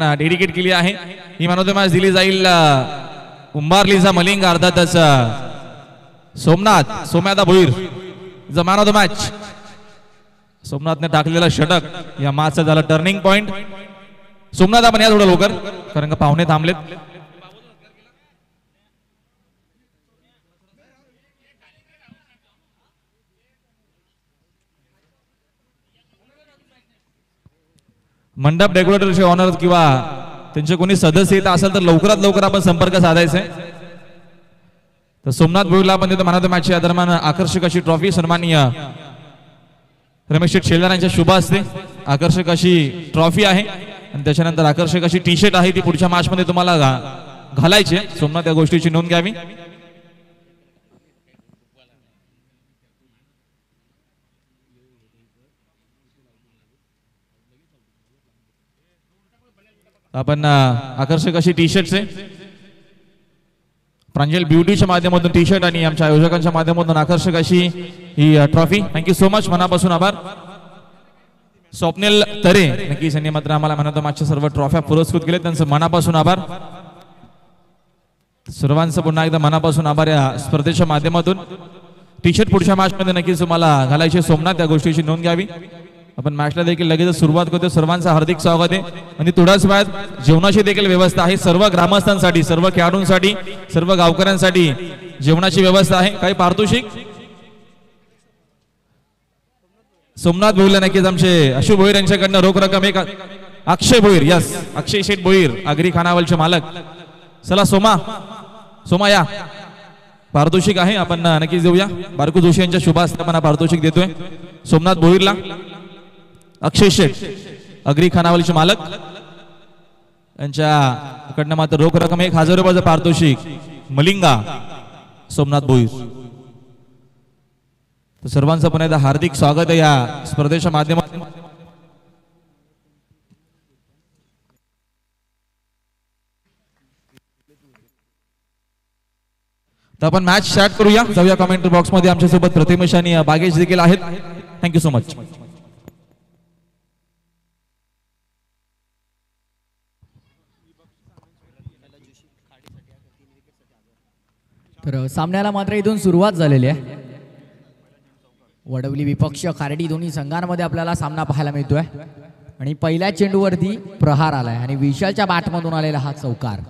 Dedicate केली आहे. He man match दिली जाईल कुंभारलीचा मलिंग अर्थातच Somnath सोम्यादा Bhoir. The man of the match सोमनाथने टाकलेला षटक या मॅचचा झाला टर्निंग पॉइंट सोमनाथ आपण या थोडं लवकर कारण का पाहुणे थांबलेत. मंडप डेकोरेटरचे ऑनर किंवा त्यांचे कोणी सदस्य येत असेल तर लवकरात लवकर आपण संपर्क साधायचा. आहे तर सोमनाथ भोईला आपण तिथं मनात मॅच या दरम्यान आकर्षक अशी ट्रॉफी सन्माननीय रमेश शेठ शेलदार यांच्या शुभ असते आकर्षक अशी ट्रॉफी आहे. आणि त्याच्यानंतर आकर्षक अशी टी शर्ट आहे ती पुढच्या मॅच मध्ये तुम्हाला घालायची सोमनाथ या गोष्टीची नोंद घ्यावी. आपण आकर्षक अशी टी शर्ट्स आहे. प्रांजल ब्युटीच्या माध्यमातून टी शर्ट आणि आमच्या आयोजकांच्या माध्यमातून आकर्षक अशी ही trophy thank you so much मनापासून आभार. स्वप्नील तरे नक्कीच यांनी मात्र आम्हाला म्हणतो मागच्या सर्व ट्रॉफ्या पुरस्कृत केले त्यांचं मनापासून आभार. सर्वांचं पुन्हा एकदा मनापासून आभार या स्पर्धेच्या माध्यमातून. टी शर्ट पुढच्या मॅच मध्ये नक्कीच तुम्हाला घालायची. सोमनाथ त्या गोष्टीची नोंद घ्यावी. आपण मॅचला देखील लगेच सुरुवात करतो. सर्वांचं हार्दिक स्वागत आहे. आणि थोड्याच वेळात जेवणाची देखील व्यवस्था आहे. सर्व ग्रामस्थांसाठी सर्व खेळाडूंसाठी सर्व गावकऱ्यांसाठी जेवणाची व्यवस्था आहे. काही पारितोषिक? सोमनाथ भोईर नक्कीच आमचे अशु भोईर यांच्याकडनं रोख रक्कम एक अक्षय भोईर यस अक्षय शेठ भोईर आगरी खानावलचे मालक. चला सोमा. सोमा या. पारितोषिक आहे. आपण नक्कीच देऊया. बारकू जोशी यांच्या शुभास्थापना पारितोषिक देतोय. सोमनाथ भोईरला. अक्षय शेठ अग्री खानावलीचे मालक. यांच्याकडनं मात्र रोख रक्कम एक हजार रुपयाचं पारितोषिक. मलिंगा सोमनाथ भोईर तर सर्वांचं पण एकदा हार्दिक स्वागत आहे या स्पर्धेच्या माध्यमातून तर आपण मॅच स्टार्ट करूया. जाऊया कमेंट बॉक्समध्ये आमच्यासोबत प्रतिमेश आणि बागेश देखील आहेत. थँक्यू सो मच तर सामन्याला मात्र इथून सुरुवात झालेली आहे. वडवली विपक्ष खारडी दोन्ही संघांमध्ये आपल्याला सामना पाहायला मिळतोय. आणि पहिल्या चेंडूवरती प्रहार आलाय आणि विशालच्या बॅटमधून आलेला हा चौकार.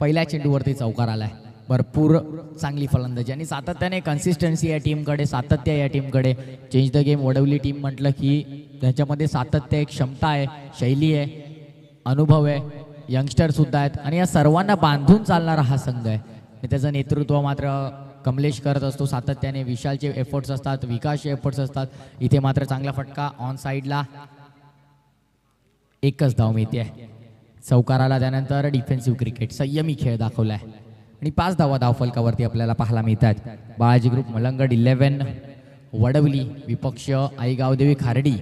पहिल्या चेंडूवरती चौकार आलाय. भरपूर चांगली फलंदाजी आणि सातत्याने कन्सिस्टन्सी या टीमकडे सातत्य या टीमकडे change the game Vadavali team म्हटलं की त्याच्यामध्ये सातत्य आहे क्षमता आहे शैली आहे अनुभव आहे. यंगस्टर सुद्धा आहेत. आणि या सर्वांना बांधून चालणारा हा संघ आहे. आणि त्याचं नेतृत्व मात्र कमलेश करत असतो. सातत्याने विशालचे एफर्ट्स असतात विकासचे एफर्ट्स असतात. इथे मात्र चांगला फटका ऑन साईडला एकच धाव मिळते चौकाराला त्यानंतर डिफेन्सिव्ह क्रिकेट संयमी खेळ दाखवलाय. आणि पाच धावा धावफलकावरती आपल्याला पाहायला मिळतात. बाळाजी ग्रुप मलंगड इलेव्हन वडवली विपक्ष आईगावदेवी खारडी.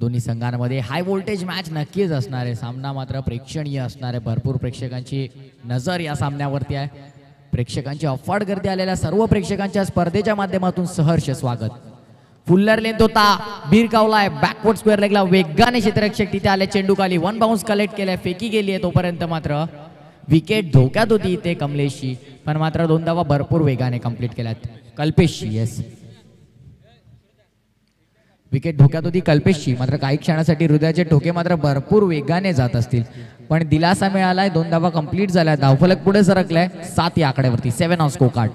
दोन्ही संघांमध्ये हाय व्होल्टेज मॅच नक्कीच असणार आहे. सामना मात्र प्रेक्षणीय असणार आहे. भरपूर प्रेक्षकांची नजर या सामन्यावरती आहे. प्रेक्षकांची अफाट गर्दी आलेल्या सर्व प्रेक्षकांच्या स्पर्धेच्या माध्यमातून सहर्ष स्वागत. फुल्लर लेन तो ता बिरकावलाय. Backward square लेगला. वेगाने क्षेत्ररक्षक तिथे आले. चेंडू खाली वन बाउन्स कलेक्ट केलाय. फेकी गेली आहे तोपर्यंत मात्र विकेट धोक्यात होती इथे कमलेशची. पण मात्र दोन धावा भरपूर वेगाने कंप्लीट केल्यात. कल्पेशची येस विकेट धोक्यात होती कल्पेशची. मात्र काही क्षणासाठी हृदयाचे ठोके मात्र भरपूर वेगाने जात असतील. पण दिलासा मिळालाय. दोन धावा कंप्लीट झाल्या. धावफलक पुढे सरकलाय. सात या आकड्यावरती. सेव्हन ऑन स्को कार्ड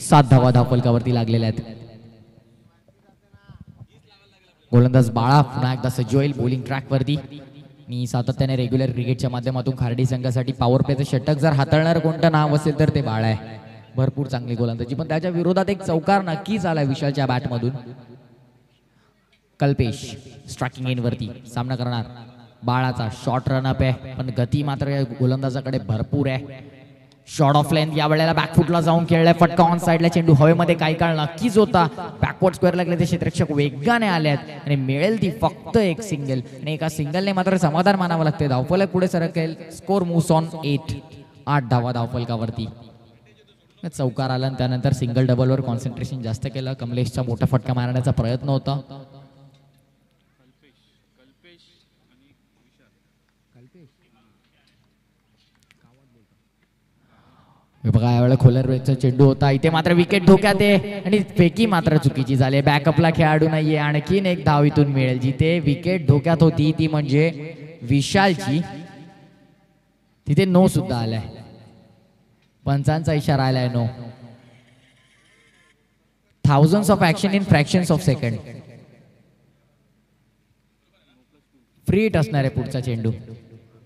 सात धावा धावफलकावरती लागलेल्या आहेत. गोलंदाज बाळा पुन्हा एकदा सज्ज बॉलिंग ट्रॅकवरती मी सातत्याने रेग्युलर क्रिकेटच्या माध्यमातून खारडी संघासाठी पॉवर प्लेचं षटक जर हाताळणार कोणतं नाव असेल तर ते बाळा आहे. भरपूर चांगली गोलंदाजी. पण त्याच्या विरोधात एक चौकार नक्कीच आला विशालच्या बॅटमधून. कल्पेश स्ट्रायकिंग इन वरती सामना करणार. बाळाचा शॉर्ट रनअप आहे पण गती मात्र या गोलंदाजाकडे भरपूर आहे. शॉर्ट ऑफ लेंथ या वेळेला बॅकफुटला जाऊन खेळलाय फटका ऑन साईडला चेंडू हवेमध्ये काही काळ नक्कीच होता. बॅकवर्ड स्क्वेअर लागले ते क्षेत्रक्षक वेगाने आले आहेत आणि मिळेल ती फक्त एक सिंगल आणि एका सिंगलने मात्र समाधान मानावं लागते धावफलक पुढे सरकेल. स्कोर मूव्स ऑन एट आठ धावा धावफलकावरती चौकार आला आणि त्यानंतर सिंगल डबलवर कॉन्सन्ट्रेशन जास्त केलं. कमलेशचा मोठा फटका मारण्याचा प्रयत्न होता. हे बघा यावेळेला खोलर ब्रेकचा चेंडू होता. इथे मात्र विकेट धोक्यात आहे. आणि फेकी मात्र चुकीची झाली बॅकअपला खेळाडू नाहीये. आणखीन एक धाव इथून मिळेल. जिथे विकेट धोक्यात होती ती म्हणजे विशालची. तिथे नो सुद्धा आलाय. पंचांचा इशारा आलाय no thousand of action in fractions of second free hit असणार आहे पुढचा चेंडू.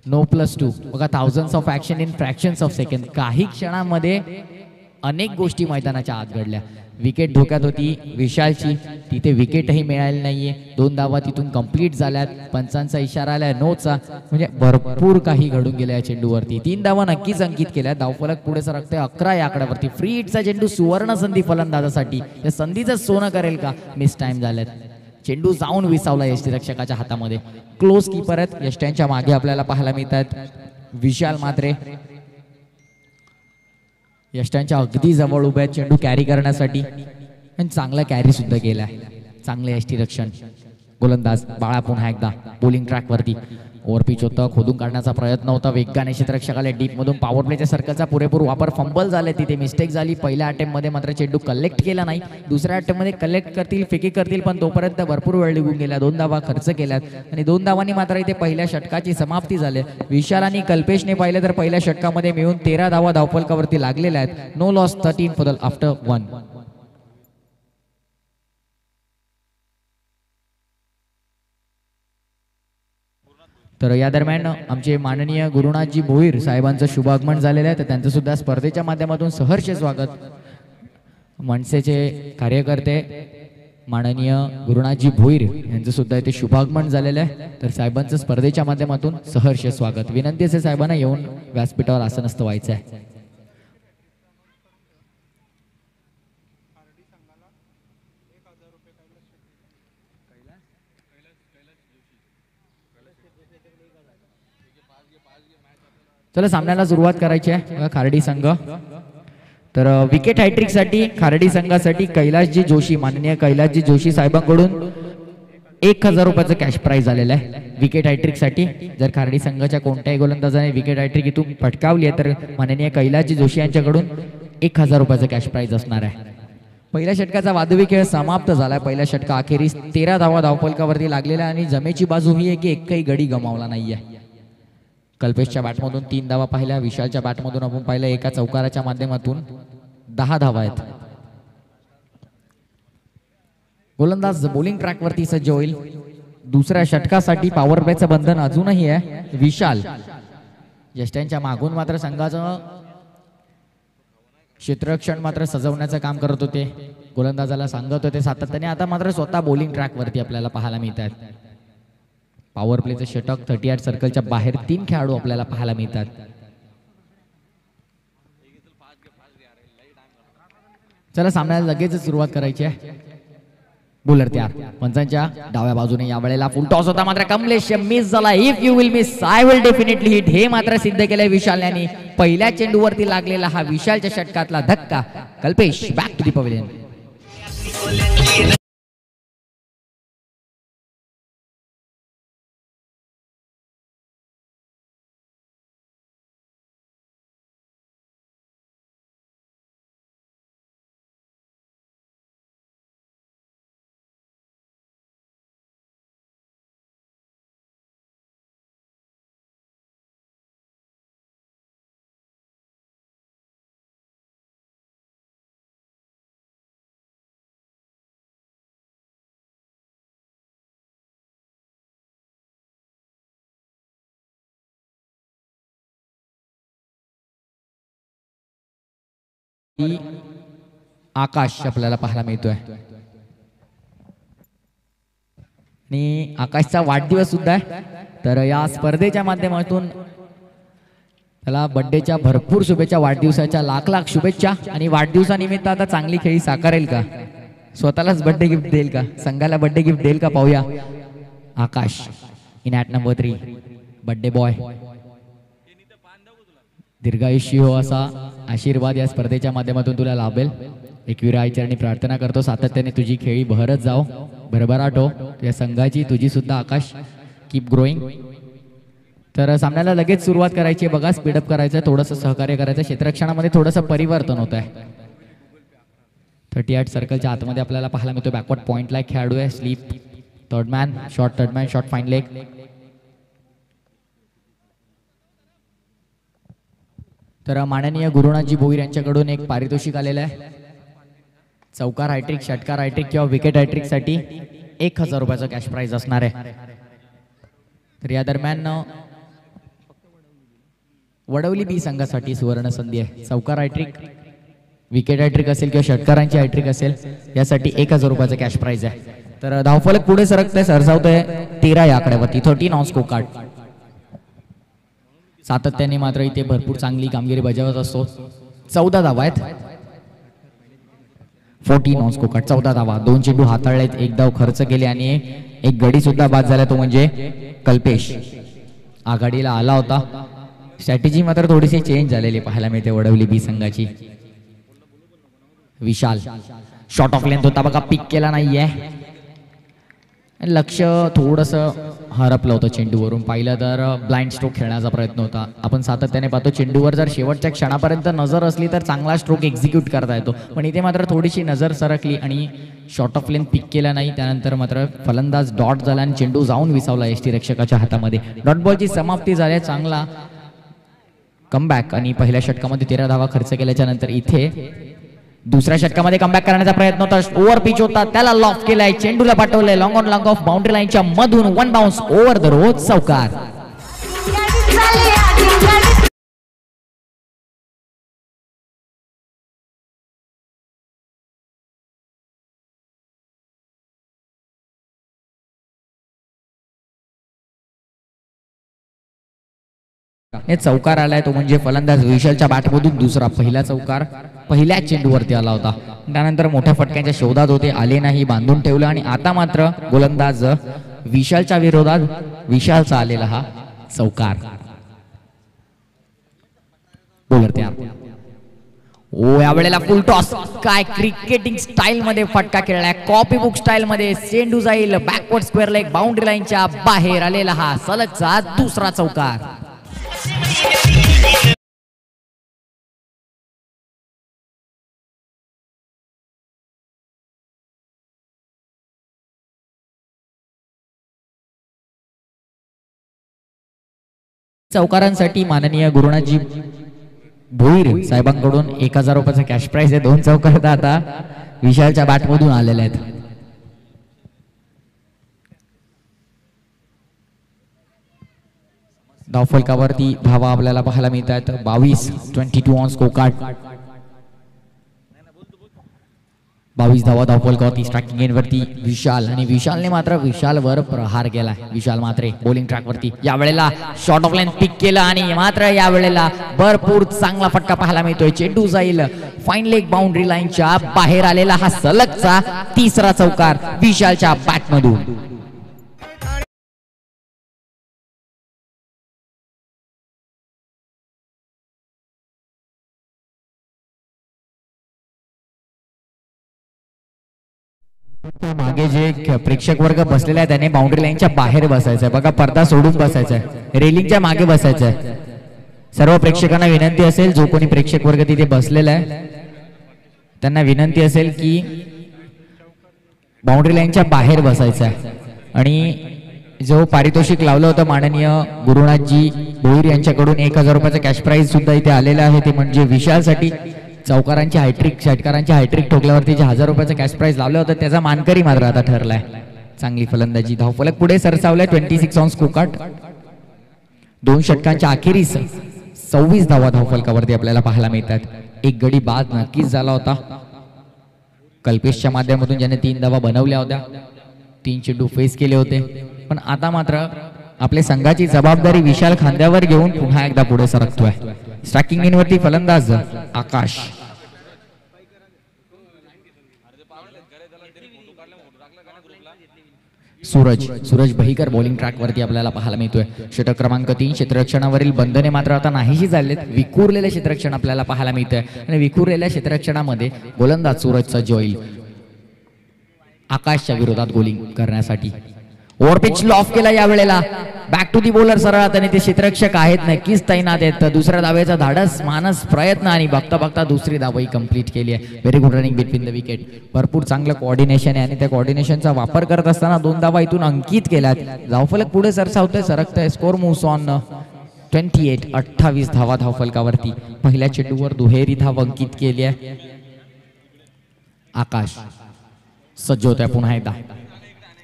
नो प्लस टू बघा thousand of action in fractions of second काही क्षणामध्ये अनेक गोष्टी मैदानाच्या आत घडल्या. विकेट धोक्यात होती. विशालची तिथे विकेटही मिळाली नाहीये. दोन धावा तिथून कंप्लीट झाल्यात. पंचांचा इशारा आलाय. नोचा म्हणजे भरपूर काही घडून गेल्या या चेंडूवरती. तीन धावा नक्कीच अंकित केल्या. धावफलक पुढे सरकते अकरा या आकड्यावरती. फ्री हिटचा चेंडू सुवर्ण संधी फलंदाजासाठी. या संधीचं सोनं करेल का? मिस टाइम झाल्यात चेंडू जाऊन विसावला यष्टीरक्षकाच्या हातामध्ये. क्लोज कीपर आहेत. यष्ट्यांच्या मागे आपल्याला पाहायला मिळतात. विशाल मात्रे. यष्टांच्या अगदी जवळ उभे आहेत चेंडू कॅरी करण्यासाठी आणि चांगला कॅरी सुद्धा केलाय चांगलं यष्टीरक्षण गोलंदाज बाळा पुन्हा एकदा बोलिंग ट्रॅकवरती ओव्हरपिच होतं खोदून काढण्याचा प्रयत्न होता. वेगाने क्षेत्रक्षकाला डीपमधून पॉवर प्लेच्या सर्कलचा पुरेपूर वापर फंबल झाले. तिथे मिस्टेक झाली. पहिल्या अटेम्पमध्ये मात्र चेंडू कलेक्ट केला नाही. दुसऱ्या अटेम्पमध्ये कलेक्ट करतील फेकी करतील पण तोपर्यंत भरपूर वेळ निघून गेला. दोन धावा खर्च केल्यात. आणि दोन धावांनी मात्र इथे पहिल्या षटकाची समाप्ती झाली. विशाल आणि कल्पेशने पाहिलं तर पहिल्या षटकामध्ये मिळून तेरा धावा धावफलकावरती लागलेल्या आहेत. No loss thirteen for after one तर या दरम्यान आमचे माननीय गुरुनाथजी भोईर साहेबांचं शुभागमन झालेलं आहे. तर त्यांचं सुद्धा स्पर्धेच्या माध्यमातून सहर्ष स्वागत. मनसेचे कार्यकर्ते माननीय गुरुनाथजी भोईर यांचं सुद्धा इथे शुभागमन झालेलं आहे. तर साहेबांचं स्पर्धेच्या माध्यमातून सहर्ष स्वागत. विनंती असे साहेबांना येऊन व्यासपीठावर आसनस्थ व्हायचं आहे. चला सामन्याला सुरुवात करायची आहे. खारडी संघ. तर विकेट हॅट्रिकसाठी संघासाठी कैलाशजी जोशी माननीय कैलाशजी जोशी साहेबांकडून एक हजार रुपयाचं कॅश प्राईज आलेलं आहे. विकेट हॅट्रिकसाठी. जर खारडी संघाच्या कोणत्याही गोलंदाजाने विकेट हॅट्रिक इथून पटकावली आहे तर माननीय कैलाशजी जोशी यांच्याकडून एक हजार रुपयाचं कॅश प्राईज असणार आहे. पहिल्या षटकाचा वादवी खेळ समाप्त झाला पहिल्या षटका अखेरीस तेरा धावा धावपलकावरती लागलेला आणि जमेची बाजू ही आहे की एकही गडी गमावला नाहीये. कल्पेशच्या बॅटमधून तीन धावा पाहिल्या विशालच्या बॅटमधून आपण पाहिलं एका चौकाराच्या माध्यमातून दहा धावा आहेत. गोलंदाज बोलिंग ट्रॅकवरती सज्ज होईल. दुसऱ्या षटकासाठी पॉवर प्लेचं बंधन अजूनही आहे. विशाल ज्येष्ठांच्या मागून मात्र संघाचं क्षेत्ररक्षण मात्र सजवण्याचं काम करत होते. गोलंदाजाला सांगत होते सातत्याने आता मात्र स्वतः बोलिंग ट्रॅकवरती आपल्याला पाहायला मिळत आहेत. पॉवर प्लेचं षटक थर्टी आठ सर्कलच्या बाहेर तीन खेळाडू आपल्याला पाहायला मिळतात. चला सामन्याला लगेच सुरुवात करायची आहे. बोलर त्या पंचांच्या डाव्या बाजूने या वेळेला फुल टॉस होता मात्र कमलेश मिस झाला. If you will miss I will definitely hit हे मात्र सिद्ध केलंय विशाल यांनी पहिल्या चेंडूवरती लागलेला हा विशालच्या षटकातला धक्का. Kalpesh back to the pavilion Akash आपल्याला पाहायला मिळतोय. आणि आकाशचा वाढदिवस सुद्धा आहे. तर या स्पर्धेच्या माध्यमातून त्याला बड्डेच्या भरपूर शुभेच्छा वाढदिवसाच्या लाख लाख शुभेच्छा आणि वाढदिवसानिमित्त आता चांगली खेळी साकारेल का? स्वतःलाच बर्थडे गिफ्ट देईल का? संघाला बर्थडे गिफ्ट देईल का? पाहूया. Akash. In at number three birthday boy दीर्घायुष्य हो असा आशीर्वाद या स्पर्धेच्या माध्यमातून तुला लाभेल. एकविरा आईचरणी प्रार्थना करतो. सातत्याने तुझी खेळी बहरत जाओ. भरभराट हो या संघाची तुझी सुद्धा आकाश. कीप ग्रोईंग तर सामन्याला लगेच सुरुवात करायची आहे. बघा स्पीडअप करायचं थोडंसं सहकार्य करायचं. क्षेत्रक्षणामध्ये थोडंसं परिवर्तन होत आहे थर्टी एट सर्कलच्या आतमध्ये आपल्याला पाहायला मिळतो बॅकवर्ड पॉईंटला एक खेळाडू आहे. Slip third man short third man short fine leg तर माननीय गुरुनाथजी भोईर यांच्याकडून एक पारितोषिक आलेलं आहे. चौकार हायट्रिक षटकार हायट्रिक किंवा विकेट हायट्रिकसाठी एक हजार रुपयाचं कॅश प्राईज असणार आहे. तर या दरम्यान वडवली बी संघासाठी सुवर्ण संधी आहे. चौकार हायट्रिक विकेट हायट्रिक असेल किंवा षटकारांची हायट्रिक असेल यासाठी एक हजार रुपयाचं कॅश प्राईज आहे. तर धावफलक पुढे सरकतंय सरसावतंय तेरा या आकड्यावरती थर्टीन ऑन स्को कार्ड सातत्याने मात्र इथे भरपूर चांगली कामगिरी बजावत असतो. चौदा धावा आहेत. फोर्टीन ऑन स्को चौदा धावा. दोन चेंडू हाताळलेत एक धाव खर्च केले आणि एक गडी सुद्धा बाद झाला तो म्हणजे कल्पेश. आघाडीला आला होता. स्ट्रॅटेजी मात्र थोडीशी चेंज झालेली पाहायला मिळते वडवली बी संघाची. विशाल. शॉर्ट ऑफ लेंथ होता. बघा पिक केला नाहीये. लक्ष थोडंसं हरपलं होतं चेंडूवरून. पाहिलं तर ब्लाइंड स्ट्रोक खेळण्याचा प्रयत्न होता. आपण सातत्याने पाहतो चेंडूवर जर शेवटच्या क्षणापर्यंत नजर असली तर चांगला स्ट्रोक एक्झिक्यूट करता येतो. पण इथे मात्र थोडीशी नजर सरकली आणि शॉर्ट ऑफ लेन पिक केला नाही. त्यानंतर मात्र फलंदाज डॉट झाला आणि चेंडू जाऊन विसावला एस टी रक्षकाच्या हातामध्ये. डॉट बॉलची समाप्ती झाली चांगला कमबॅक आणि पहिल्या षटकामध्ये तेरा धावा खर्च केल्याच्यानंतर इथे दुसऱ्या षटकामध्ये कमबॅक करण्याचा प्रयत्न होता. ओव्हर पिच होता. त्याला लॉफ केलाय. चेंडूला पाठवलंय. Long on long off boundary लाईनच्या मधून one bounce over the ropes चौकार हे चौकार आलाय. तो म्हणजे फलंदाज विशालच्या बॅटमधून दुसरा पहिला चौकार. पहिल्या चेंडूवरती आला होता. त्यानंतर मोठ्या फटक्यांच्या शोधात होते. आले नाही बांधून ठेवलं आणि आता मात्र गोलंदाज विशालच्या विरोधात विशालचा आलेला हा चौकार. ओ यावेळेला फुल टॉस काय क्रिकेटिंग स्टाईल मध्ये फटका खेळलाय. कॉपी बुक स्टाईल मध्ये चेंडू जाईल. बॅकवर्ड स्क्वेअर लेग बाउंड्री लाईनच्या बाहेर आलेला हा सलगचा दुसरा चौकार. चौकारांसाठी माननीय गुरुनाथजी भोईर साहेबांकडून एक हजार रुपयाचा कॅश प्राइस आहे. दोन चौकार तर आता विशालच्या बॅटमधून आलेले आहेत. धावफलकावरती धावा आपल्याला पाहायला मिळत आहेत बावीस twenty two on scorecard card बावीस धावा धावफलकावरती स्ट्रायकिंग एनवरती विशाल आणि विशालने मात्र विशालवर प्रहार केला विशाल मात्रे बॉलिंग ट्रॅकवरती यावेळेला शॉर्ट ऑफ लाईन पिक केलं आणि मात्र यावेळेला भरपूर चांगला फटका पाहायला मिळतोय. चेंडू जाईल. फाईन लेग बाउंड्री लाईनच्या बाहेर आलेला हा सलगचा तिसरा चौकार विशालच्या बॅटमधून मागे जे प्रेक्षक वर्ग बसलेला आहे त्याने बाउंड्री लाईनच्या बाहेर बसायचं आहे. बघा पडदा सोडून बसायचा आहे. रेलिंगच्या मागे बसायचं आहे. सर्व प्रेक्षकांना विनंती असेल जो कोणी प्रेक्षक वर्ग तिथे बसलेला आहे त्यांना विनंती असेल की बाउंड्री लाईनच्या बाहेर बसायचं आहे. आणि जो पारितोषिक लावलं होतं माननीय गुरुनाथजी भोईर यांच्याकडून एक हजार रुपयाचं कॅश प्राईज सुद्धा इथे आलेलं आहे. ते म्हणजे विशालसाठी चौकारांची हायट्रिक षटकारांची हायट्रिक ठोकल्यावरती जे हजार रुपयाचं कॅश प्राईज लावलं होतं त्याचा मानकरी मात्र आता ठरलाय. चांगली फलंदाजी धावफलक पुढे सरसावलाय. ट्वेंटी सिक्स ऑन स्कोकाट दोन षटकांच्या अखेरीस सव्वीस धावा धावफलकावरती आपल्याला पाहायला मिळतात. एक गडी बाद नक्कीच झाला होता. कल्पेशच्या माध्यमातून ज्याने तीन धावा बनवल्या होत्या तीन चेंडू फेस केले होते. पण आता मात्र आपल्या संघाची जबाबदारी विशाल खांद्यावर घेऊन पुन्हा एकदा पुढे सरकतोय. स्ट्रॅकिंग इनवरती फलंदाज आकाश. सूरज सूरज भईकर बॉलिंग ट्रॅकवरती आपल्याला पाहायला मिळतोय. षटक क्रमांक तीन क्षेत्ररक्षणावरील बंधने मात्र आता नाहीशी झालेत. विखुरलेले क्षेत्ररक्षण आपल्याला पाहायला मिळतंय. आणि विखुरलेल्या क्षेत्ररक्षणामध्ये गोलंदाज सूरज सज्ज होईल आकाशच्या विरोधात गोलिंग करण्यासाठी. ओव्हर पिच ऑफ केला या वेळेला बॅक टू दी बॉलर सरळ आणि ते क्षेत्ररक्षक आहेत. नक्कीच तैनात आहेत. तर दुसऱ्या धावेचा धाडस मानस प्रयत्न आणि बघता बघता दुसरी धावही कंप्लीट केली आहे. Very good running between the wicket भरपूर चांगलं कॉर्डिनेशन आहे आणि त्या कॉर्डिनेशनचा वापर करत असताना दोन धावा इथून अंकित केल्यात. धावफलक पुढे सरसावतोय सरकतोय. Score moves on twenty eight अठ्ठावीस धावा धावफलकावरती. पहिल्या चेंडूवर दुहेरी धाव अंकित केली आहे. आकाश. सज्ज होत्या पुन्हा एकदा.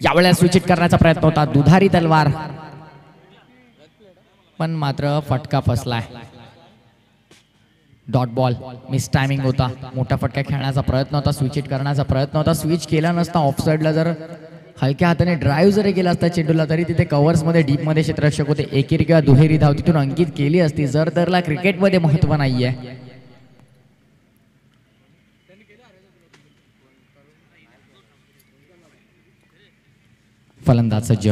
यावेळेला सूचित करण्याचा प्रयत्न होता. दुधारी तलवार. पण मात्र फटका फसलाय. डॉट बॉल मिस टायमिंग होता. मोठा फटका खेळण्याचा प्रयत्न होता स्विच इट करण्याचा प्रयत्न होता. स्विच केला नसता ऑफ साईडला जर हलक्या हाताने ड्राईव्ह जरी केला असता चेंडूला तरी तिथे कव्हर्समध्ये डीपमध्ये क्षेत्ररक्षक होते. एकेरी किंवा दुहेरी धाव तिथून अंकित केली असती. जर तरला क्रिकेटमध्ये महत्त्व आहे फलंदाज सज्ज.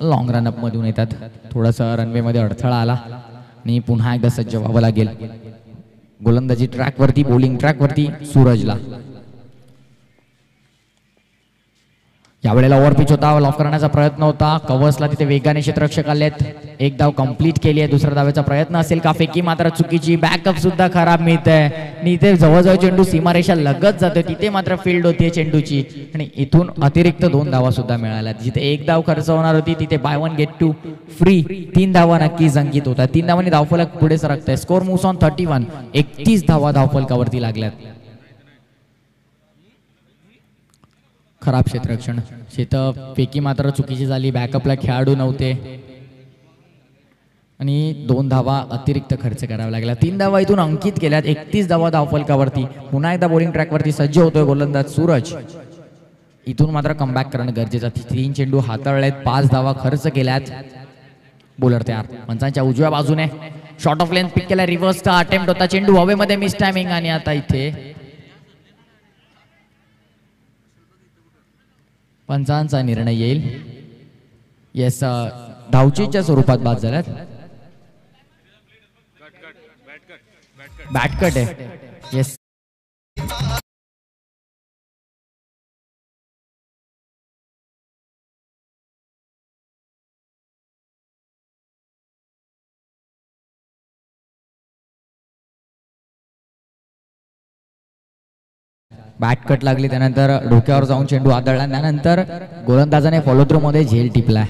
लॉंग रनअप मधून येतात. थोडंसं रनवे मध्ये अडथळा आला आणि पुन्हा एकदा सज्ज व्हावं लागेल. गोलंदाजी ट्रॅक वरती बॉलिंग ट्रॅक वरती सूरजला. यावेळेला ओव्हरपिच होता लॉफ करण्याचा प्रयत्न होता. कवर्सला तिथे वेगाने क्षेत्ररक्षक आलेत. एक धाव कंप्लीट केली आहे दुसऱ्या धावेचा प्रयत्न असेल का? फेकी मात्र चुकीची. बॅकअप सुद्धा खराब मिळत आहे. आणि इथे जवळजवळ चेंडू सीमारेषा लगत जातोय तिथे मात्र फील्ड होती चेंडूची. आणि इथून अतिरिक्त दोन धावा सुद्धा मिळाल्या जिथे एक धाव खर्च होणार होती तिथे buy one get two free तीन धावा नक्कीच अंकित होता तीन धावांनी धावफलक पुढे सरकत आहे score moves on thirty one एकतीस धावा धावफलकावरती लागल्यात. खराब क्षेत्ररक्षण. शेत पेकी मात्र चुकीची झाली. बॅकअपला खेळाडू नव्हते. आणि दोन धावा अतिरिक्त खर्च करावा लागला. तीन धावा इथून अंकित केल्यात. एकतीस धावा धावफलकावरती. पुन्हा एकदा बॉलिंग ट्रॅकवरती सज्ज होतोय गोलंदाज सूरज. इथून मात्र कमबॅक करणं गरजेचं तीन चेंडू हाताळलेत. पाच धावा खर्च केल्यात. बोलर तयार. पंचांच्या उजव्या बाजूने. शॉर्ट ऑफ लेंथ पिक केला. रिव्हर्सचा अटेम्प्ट होता. चेंडू हवेमध्ये मिस टायमिंग आणि आता इथे पंचांचा निर्णय येईल. येस धावचीच्या स्वरूपात बाद झाल्यात. बॅटकट आहे. येस बॅट कट लागली त्यानंतर डोक्यावर जाऊन चेंडू आदळला. त्यानंतर गोलंदाजाने फॉलो थ्रू मध्ये झेल टिपला.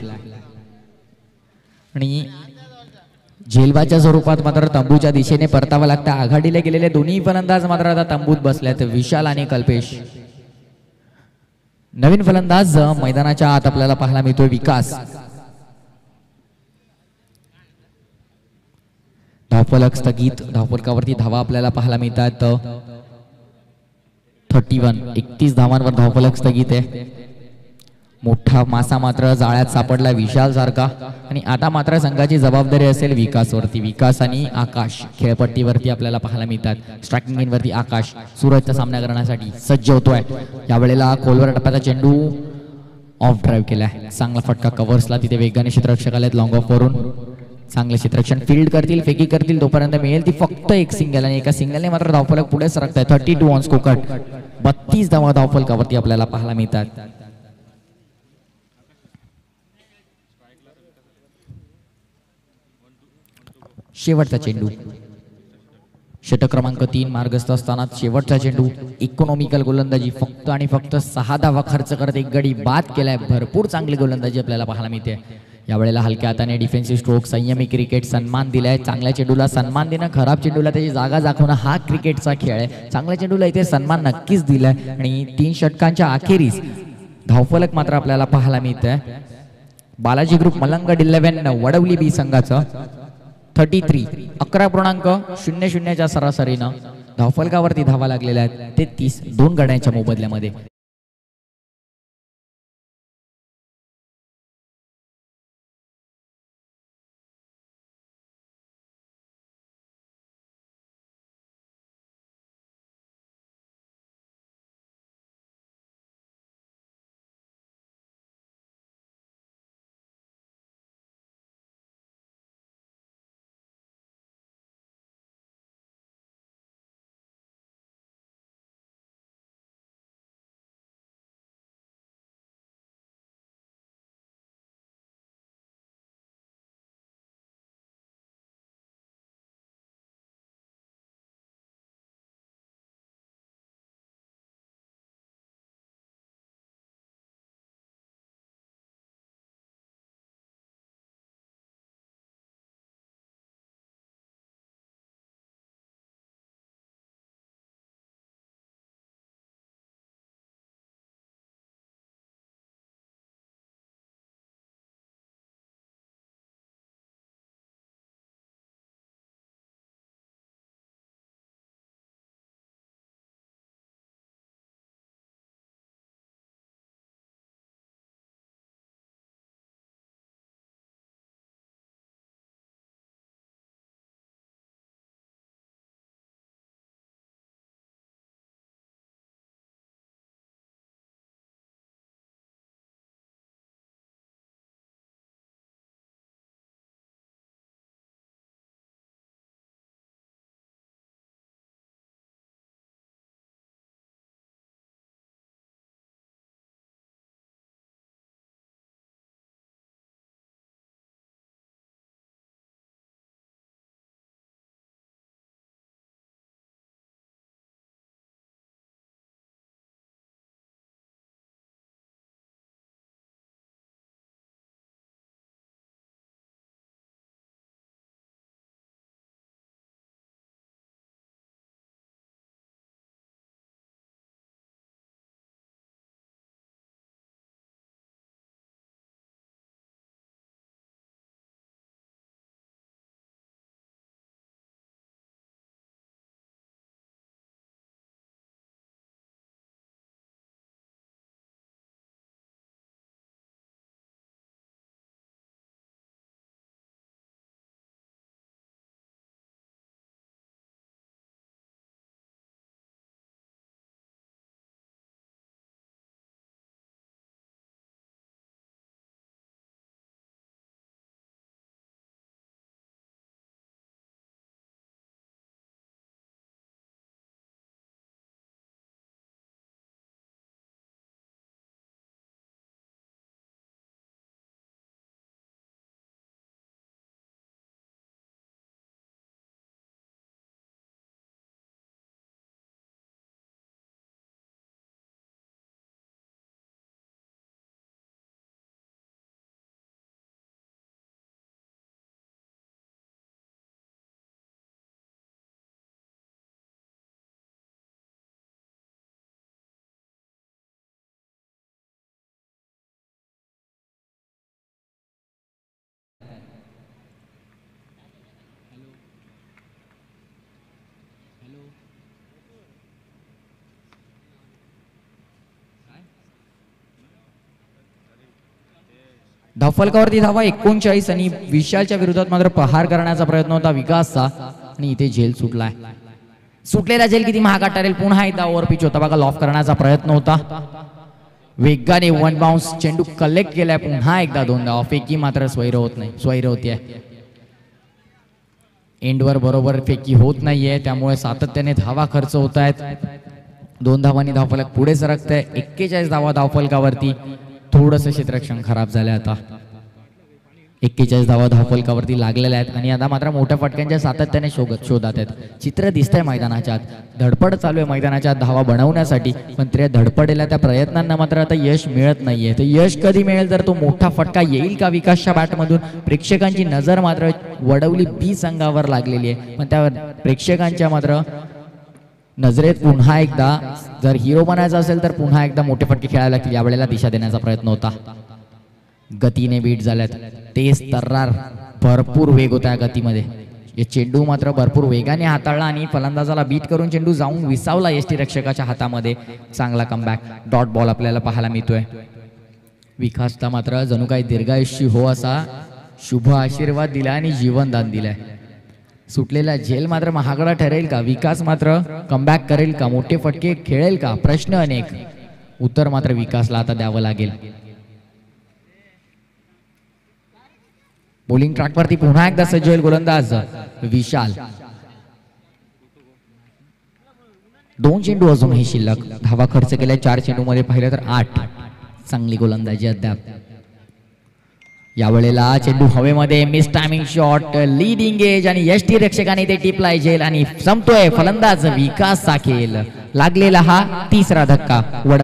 आणि झेलबाच्या स्वरूपात मात्र तंबूच्या दिशेने परतावं लागतं. आघाडीला गेलेले दोन्ही फलंदाज मात्र आता तंबूत बसल्यात विशाल आणि कल्पेश. नवीन फलंदाज मैदानाच्या आत आपल्याला पाहायला मिळतोय विकास. धावफलक स्थगित. धावफलकावरती धावा आपल्याला पाहायला मिळतात. थर्टी वन एकतीस धावांवर धावफलक स्थगित आहे. मोठा मासा मात्र जाळ्यात सापडला विशाल सारखा आणि आता मात्र संघाची जबाबदारी असेल विकासवरती. विकास आणि आकाश खेळपट्टीवरती आपल्याला पाहायला मिळतात. स्ट्रायकिंग इनवरती आकाश सूरजचा सामना करण्यासाठी सज्ज होतोय. यावेळेला खोलवर टप्प्याचा चेंडू ऑफ ड्राईव्ह केलाय. चांगला फटका कव्हर्सला. तिथे वेगाने क्षेत्ररक्षक आलेत लॉंग ऑफ वरून. चांगले क्षेत्ररक्षण फील्ड करतील फेकी करतील तोपर्यंत मिळेल ती फक्त एक सिंगल आणि एका सिंगलने मात्र धावफलक पुढे सरकत आहे थर्टी टू ऑन कोकट बत्तीस धावा धावफलकावरती आपल्याला पाहायला मिळतात. शेवटचा चेंडू. षटक क्रमांक तीन मार्गस्थ असताना शेवटचा चेंडू इकॉनॉमिकल गोलंदाजी फक्त आणि फक्त सहा धावा खर्च करत एक गडी बाद केलाय. भरपूर चांगली गोलंदाजी आपल्याला पाहायला मिळते. यावेळेला हलक्या हाताने डिफेन्सिव्ह स्ट्रोक संयमी क्रिकेट सन्मान दिलाय चांगल्या चेंडूला सन्मान देणं खराब चेंडूला त्याची जागा दाखवणं हा क्रिकेटचा खेळ आहे. चांगल्या चेंडूला इथे सन्मान नक्कीच दिलाय. आणि तीन षटकांच्या अखेरीस धावफलक मात्र आपल्याला पाहायला मिळतंय. Balaji group Malangad eleven Vadavali B संघाचं थर्टी थ्री अकरा पूर्णांक शून्य शून्यच्या सरासरीनं धावफलकावरती धावा लागलेल्या आहेत. तेहतीस दोन गड्यांच्या मोबदल्यामध्ये. धावफलकावरती धावा एकोणचाळीस आणि विशालच्या विरोधात मात्र प्रहार करण्याचा प्रयत्न होता विकासचा. आणि इथे झेल सुटलाय. सुटलेला झेल किती महागात ठरेल पुन्हा एकदा ओव्हर पिच होता. बघा लॉफ करण्याचा प्रयत्न होता. वेगाने वन बाउन्स चेंडू कलेक्ट केलाय. पुन्हा एकदा दोनदा ऑफ फेकी मात्र स्वैर होत नाही. स्वैर होतीये. एंडवर बरोबर फेकी होत नाहीये. त्यामुळे सातत्याने धावा खर्च होत आहेत दोन धावांनी धावफलक पुढे सरकत आहे एक्केचाळीस धावा धावफलकावरती. थोडंसं क्षेत्ररक्षण खराब झालं आता. एक्केचाळीस धावा धावफलकावरती लागलेल्या आहेत आणि आता मात्र मोठ्या फटक्यांच्या सातत्याने शोधत शोधात आहेत. चित्र दिसतंय मैदानाच्या आत धडपड चालू आहे मैदानाच्या आत धावा बनवण्यासाठी पण त्या धडपडेल्या त्या प्रयत्नांना मात्र आता यश मिळत नाहीये. तर यश कधी मिळेल तर तो मोठा फटका येईल का विकासच्या बॅटमधून? प्रेक्षकांची नजर मात्र वडवली बी संघावर लागलेली आहे. पण त्या प्रेक्षकांच्या मात्र नजरेत पुन्हा एकदा जर हिरो बनायचा असेल तर पुन्हा एकदा मोठे फटके खेळायला लागतील यावेळेला दिशा देण्याचा प्रयत्न होता. गतीने बीट झाल्यात. तेच तर्रार भरपूर वेग होता या गतीमध्ये. हे चेंडू मात्र भरपूर वेगाने हाताळला आणि फलंदाजाला बीट करून चेंडू जाऊन विसावला एसटी रक्षकाच्या हातामध्ये. चांगला कमबॅक डॉट बॉल आपल्याला पाहायला मिळतोय. विकासला मात्र जणू काही दीर्घायुष्यी हो असा शुभ आशीर्वाद दिला आणि जीवनदान दिलाय. सुटलेला झेल मात्र महागडा ठरेल का? विकास मात्र कमबॅक करेल का? मोठे फटके खेळेल का? प्रश्न अनेक. उत्तर मात्र विकासला आता द्यावं लागेल. बॉलिंग ट्रॅकवरती पुन्हा एकदा सज्ज होईल गोलंदाज विशाल. दोन चेंडू अजूनही शिल्लक. धावा खर्च केल्या चार चेंडू मध्ये पाहिलं तर आठ. चांगली गोलंदाजी अद्याप. यावेळेला चेंडू हवेमध्ये miss timing shot leading edge आणि यष्टी टी रक्षकाने ते टिपलाय झेल आणि संपतोय फलंदाज विकास साखेल लागलेला हा तिसरा धक्का. वड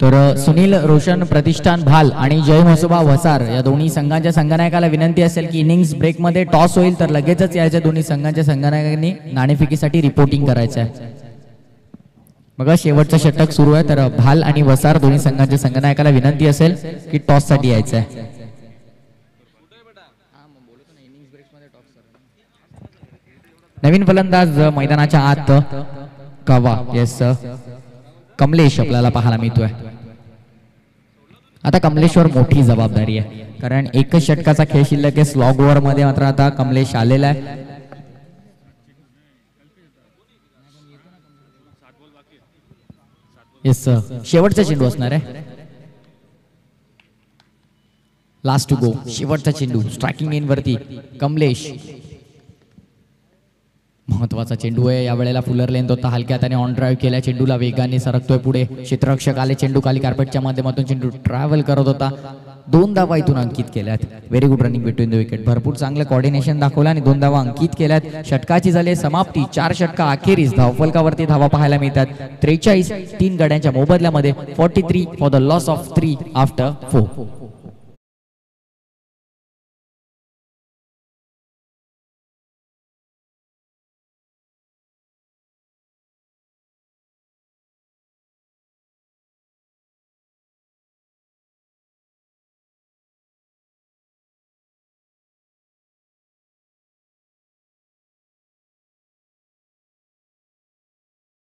तर सुनील रोशन प्रतिष्ठान भाल आणि जय म्हसोबा वसार या दोन्ही संघांच्या संघनायकाला विनंती असेल की इनिंग्स ब्रेकमध्ये टॉस होईल तर लगेचच याच्या दोन्ही संघांच्या संघनायकांनी नाणेफेकीसाठी रिपोर्टिंग करायचं आहे बघा शेवटचं षटक सुरू आहे तर भाल आणि वसार दोन्ही संघांच्या संघनायकाला विनंती असेल की टॉससाठी यायचं आहे नवीन फलंदाज मैदानाच्या आत कवा? येस सर कमलेश आपल्याला पाहायला मिळतोय. आता कमलेशवर मोठी जबाबदारी आहे. कारण एकच षटकाचा खेळ शिल्लक आहे स्लॉग ओव्हरमध्ये मात्र आता कमलेश आलेला आहे. येस शेवटचा चेंडू असणार आहे. लास्ट टू गो शेवटचा चेंडू. स्ट्रायकिंग मेन वरती. कमलेश. महत्त्वाचा चेंडू आहे. या वेळेला फुलर लेंथ होता हलक्या त्याने ऑन ड्राईव्ह केल्या चेंडूला वेगाने सरकतोय पुढे. क्षेत्ररक्षक आले. चेंडू खाली कार्पेटच्या माध्यमातून चेंडू ट्रॅव्हल करत होता. दोन धावा इथून अंकित केल्यात. Very good running between the wicket भरपूर चांगलं कॉर्डिनेशन दाखवलं आणि दोन धावा अंकित केल्यात. षटकाची झाली समाप्ती. चार षटका अखेरीस धावफलकावरती धावा पाहायला मिळतात. त्रेचाळीस तीन गड्यांच्या मोबदल्यामध्ये forty three for the loss of three after four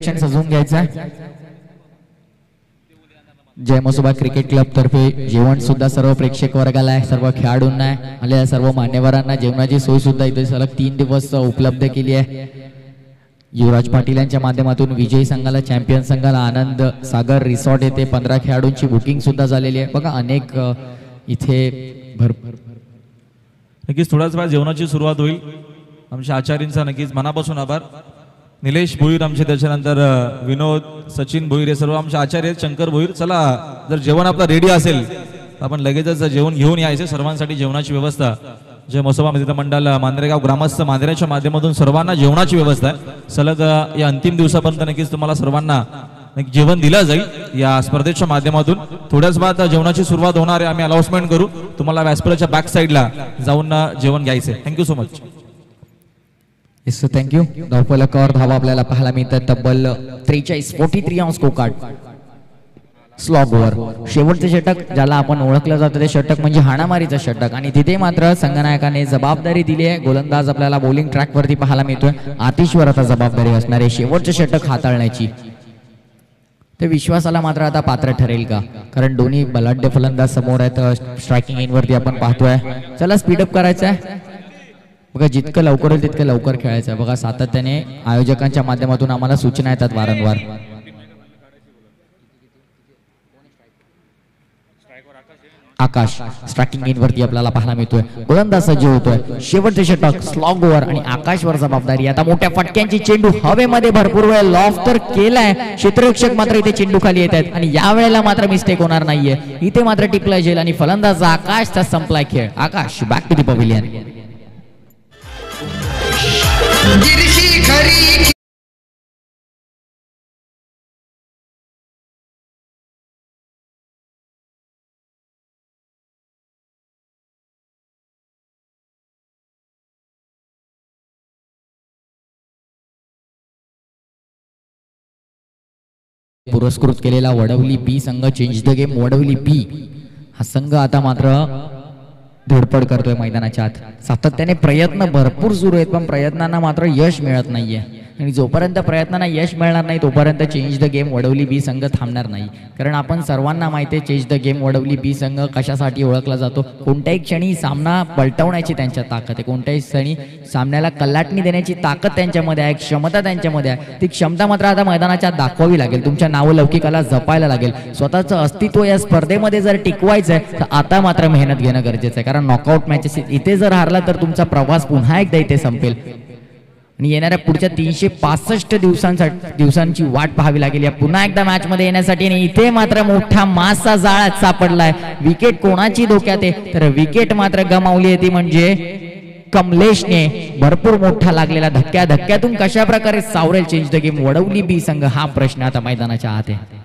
सजवून घ्यायचा जय मसोबा क्रिकेट क्लब तर्फे जेवण सुद्धा सर्व प्रेक्षक वर्गाला आहे सर्व खेळाडूंना आहे आलेल्या सर्व मान्यवरांना जेवणाची सोय सुद्धा इथे सलग तीन दिवस उपलब्ध केली आहे. युवराज पाटील यांच्या माध्यमातून विजयी संघाला चॅम्पियन संघाला आनंद सागर रिसॉर्ट येथे पंधरा खेळाडूंची बुकिंग सुद्धा झालेली आहे. बघा अनेक इथे भरपूर नक्कीच थोड्याच वेळा जेवणाची सुरुवात होईल. आमच्या आचार्यांचा नक्कीच मनापासून आभार. निलेश भोईर आमचे त्याच्यानंतर विनोद सचिन भोईर हे सर्व आमचे आचार्य शंकर भोईर चला जर जेवण आपलं रेडी असेल तर आपण लगेचच जेवण घेऊन यायचे सर्वांसाठी जेवणाची व्यवस्था. जे मसोबा मित्र मंडळ मांद्रेगाव ग्रामस्थ मांजऱ्याच्या माध्यमातून सर्वांना जेवणाची व्यवस्था आहे. सलग या अंतिम दिवसापर्यंत नक्कीच तुम्हाला सर्वांना जेवण दिलं जाईल. या स्पर्धेच्या माध्यमातून थोड्याच बाद जेवणाची सुरुवात होणार आहे. आम्ही अनाउन्समेंट करू. तुम्हाला व्यासपीठाच्या बॅक साईडला जाऊन जेवण घ्यायचं thank you so much yes thank you धावफलकावर धावा आपल्याला पाहायला मिळतात तब्बल त्रेचाळीस फोर्टी थ्री ऑन कोकाट स्लॉग ओव्हर शेवटचे षटक ज्याला आपण ओळखलं जातं ते षटक म्हणजे हाणामारीचं षटक आणि तिथे मात्र संघनायकाने जबाबदारी दिली आहे गोलंदाज आपल्याला बॉलिंग ट्रॅकवरती पाहायला मिळतोय आतिशवर आता जबाबदारी असणार आहे शेवटचे षटक हाताळण्याची ते विश्वासाला मात्र आता पात्र ठरेल का कारण दोन्ही बलाढ्य फलंदाज समोर आहेत स्ट्रायकिंग इनवरती आपण पाहतोय चला स्पीडअप करायचं आहे बघा जितकं लवकर होईल तितकं लवकर खेळायचं. बघा सातत्याने आयोजकांच्या माध्यमातून आम्हाला सूचना येतात वारंवार. आकाश स्ट्रायकिंग वरती आपल्याला पाहायला मिळतोय. गोलंदाज सज्ज होतोय. शेवटचे षटक स्लॉग ओव्हर आणि आकाशवर जबाबदारी. आता मोठ्या फटक्यांची चेंडू हवेमध्ये भरपूर वेळ लॉफ तर केलाय. क्षेत्ररक्षक मात्र इथे चेंडू खाली येत आहेत. आणि या वेळेला मात्र मिस्टेक होणार नाहीये. इथे मात्र टिपला जाईल आणि फलंदाज आकाशचा संपलाय खेळ. Akash back to the pavilion पुरस्कृत केलेला वडवली बी संघ change the game Vadavali B हा संघ आता मात्र धडपड करतोय मैदानाच्या आत. सातत्याने प्रयत्न भरपूर सुरू आहेत पण प्रयत्नांना मात्र यश मिळत नाहीये. आणि जोपर्यंत प्रयत्नांना यश मिळणार नाही तोपर्यंत change the game Vadavali B संघ थांबणार नाही. कारण आपण सर्वांना माहिती आहे change the game Vadavali B संघ कशासाठी ओळखला जातो? कोणत्याही क्षणी सामना पलटवण्याची त्यांच्या ताकद आहे. कोणत्याही क्षणी सामन्याला कल्लाटणी देण्याची ताकद त्यांच्यामध्ये आहे क्षमता त्यांच्यामध्ये आहे. ती क्षमता मात्र आता मैदानाच्या दाखवावी लागेल. तुमच्या नावलौकिकाला जपायला लागेल. स्वतःचं अस्तित्व या स्पर्धेमध्ये जर टिकवायचं आहे तर आता मात्र मेहनत घेणं गरजेचं आहे. कारण नॉकआउट मॅचेस इथे जर हारला तर तुमचा प्रवास पुन्हा एकदा इथे संपेल. आणि येणाऱ्या पुढच्या तीनशे पासष्ट दिवसांसाठी दिवसांची वाट पाहावी लागेल. या पुन्हा एकदा मॅच मध्ये येण्यासाठी आणि इथे मात्र मोठा मासा जाळात सापडलाय. विकेट कोणाची धोक्यात आहे? तर विकेट मात्र गमावली आहे ती म्हणजे कमलेशने. भरपूर मोठा लागलेला धक्क्या. धक्क्यातून कशा प्रकारे सावरेल change the game Vadavali B संघ हा प्रश्न आता मैदानाच्या आत आहे.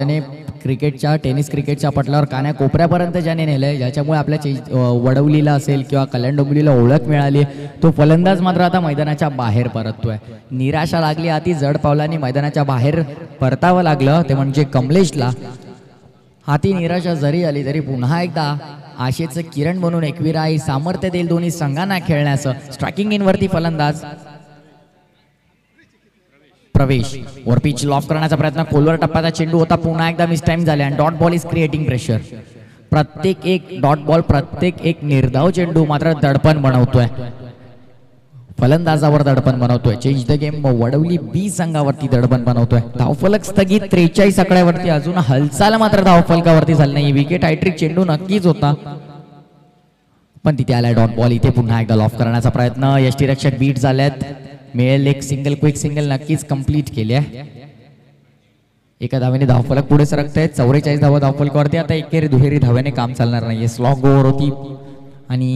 त्याने क्रिकेटच्या टेनिस क्रिकेटच्या पटलावर कान्या कोपऱ्यापर्यंत ज्याने नेलंय ज्याच्यामुळे आपल्या वडवलीला असेल किंवा कल्याण डोंबिवलीला ओळख मिळाली तो फलंदाज मात्र आता मैदानाच्या बाहेर परततोय. निराशा लागली अति जड पावलाने मैदानाच्या बाहेर परतावं लागलं ते म्हणजे कमलेशला. हाती निराशा जरी आली तरी पुन्हा एकदा आशेचं किरण बनून एकविरा सामर्थ्य देईल दोन्ही संघांना खेळण्याचं. स्ट्रायकिंग इनवरती फलंदाज. प्रवेश. वर पिच लॉफ करण्याचा प्रयत्न. खोलवर टप्प्याचा चेंडू होता. पुन्हा एकदा मिस टाइम झाले आणि dot ball is creating pressure प्रत्येक एक डॉट बॉल प्रत्येक एक निर्धाव चेंडू मात्र दडपण बनवतोय. फलंदाजावर दडपण बनवतोय. Change the game Vadavali B संघावरती दडपण बनवतोय. धावफलक स्थगित त्रेचाळीस आकड्यावरती. अजून हालचाल मात्र धावफलकावरती झाली नाही विकेट हायट्रिक चेंडू नक्कीच होता. पण तिथे आलाय डॉट बॉल इथे पुन्हा एकदा लॉफ करण्याचा प्रयत्न. यष्टीरक्षक बीट झाल्यात मिळेल एक सिंगल क्विक सिंगल नक्कीच कंप्लीट आहे. एका धावेने धावफलक पुढे सरकत चौवेचाळीस धावा धावफलकावरती आता एकेरी दुहेरी धाव्याने काम चालणार नाहीये. स्लॉग ओव्हर होती. आणि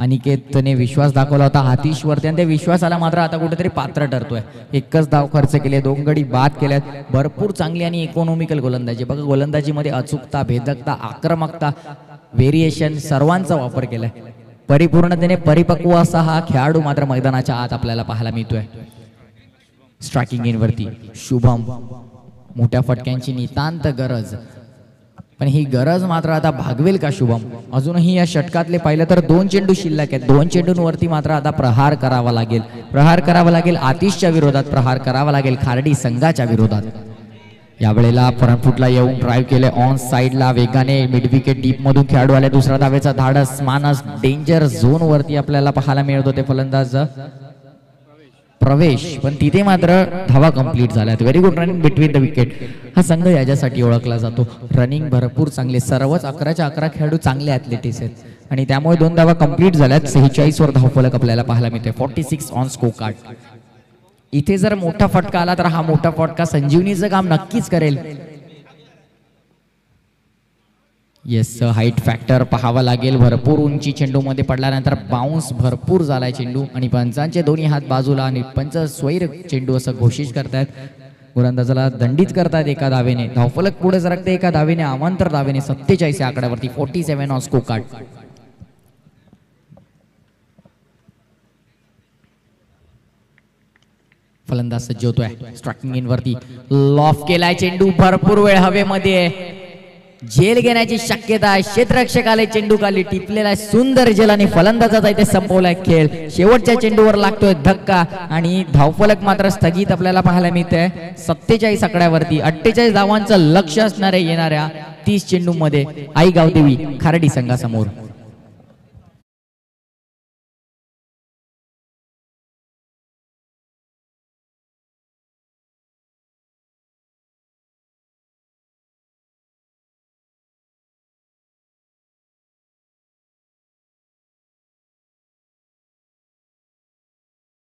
अनिकेतने विश्वास दाखवला होता. हातीशवरती आणि त्या विश्वासाला मात्र आता कुठेतरी पात्र ठरतोय. एकच धाव खर्च केले दोन गडी बाद केल्यात भरपूर चांगली आणि इकॉनॉमिकल गोलंदाजी. बघा गोलंदाजीमध्ये अचूकता भेदकता आक्रमकता व्हेरिएशन सर्वांचा वापर केलाय. परिपूर्णतेने परिपक्व असा हा खेळाडू मात्र मैदानाच्या आत आपल्याला पाहायला मिळतोय. स्ट्रायकिंग इनवरती शुभम. मोठ्या फटक्यांची नितांत गरज. पण ही गरज मात्र आता भागवेल का शुभम? अजूनही या षटकातले पाहिलं तर दोन चेंडू शिल्लक आहेत. दोन चेंडूंवरती मात्र आता प्रहार करावा लागेल. प्रहार करावा लागेल आतिशच्या विरोधात प्रहार करावा लागेल खारडी संघाच्या विरोधात. यावेळेला वेळेला फुटला येऊन ड्राईव्ह केले. ऑन साईडला वेगाने मिड विकेट डीप मधून खेळाडू आले दुसरा धावेचा धाडस. मानस डेंजर झोन वरती आपल्याला पाहायला मिळत होते फलंदाज. प्रवेश. पण तिथे मात्र धावा कंप्लीट झाल्यात. Very good running between the wicket हा संघ याच्यासाठी ओळखला जातो. रनिंग भरपूर चांगले. सर्वच अकराच्या अकरा खेळाडू चांगले ॲथलेटिक्स आहेत. आणि त्यामुळे दोन धावा कंप्लीट झाल्यात. सेहेचाळीस वर धावफलक आपल्याला पाहायला मिळते. Forty six on score card इथे जर मोठा फटका आला तर हा मोठा फटका संजीवनीचं काम नक्कीच करेल. येस हाईट फॅक्टर पाहावा लागेल. भरपूर उंची चेंडूमध्ये पडल्यानंतर बाउन्स भरपूर झालाय चेंडू आणि पंचांचे दोन्ही हात बाजूला आणि पंच स्वैर चेंडू असं घोषित करतायत. गोलंदाजाला दंडित करतायत एका दावेने धावफलक पुढे सरकते एका दावेने आमांतर दावेने सत्तेचाळीस या आकड्यावरती forty seven on scorecard card फलंदाज सज्ज होतोय स्ट्रायकिंग इन वरती. लॉफ केलाय चेंडू. भरपूर वेळ हवेमध्ये. जेल झेल घेण्याची शक्यता आहे. क्षेत्ररक्षकाले चेंडू खाली टिपलेला आहे. सुंदर झेल आणि फलंदाजाचा इथे संपवलाय खेळ. शेवटच्या चेंडूवर लागतोय धक्का. आणि धावफलक मात्र स्थगित आपल्याला पाहायला मिळतंय. सत्तेचाळीस आकड्यावरती. अठ्ठेचाळीस धावांचं लक्ष असणाऱ्या येणाऱ्या तीस चेंडू मध्ये आई गावदेवी खारडी संघासमोर.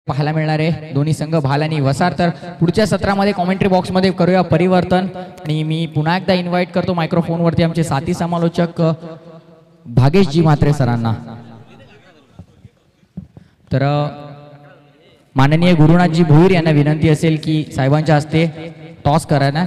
पाहायला मिळणार आहे. दोन्ही संघ भाल आणि वसार. तर पुढच्या सत्रामध्ये कॉमेंट्री बॉक्समध्ये करूया परिवर्तन. आणि मी पुन्हा एकदा इन्व्हाइट करतो मायक्रोफोनवरती आमचे साथी समालोचक भागेशजी म्हात्रे सरांना. तर माननीय गुरुनाथजी भोईर यांना विनंती असेल की साहेबांच्या हस्ते टॉस करायला.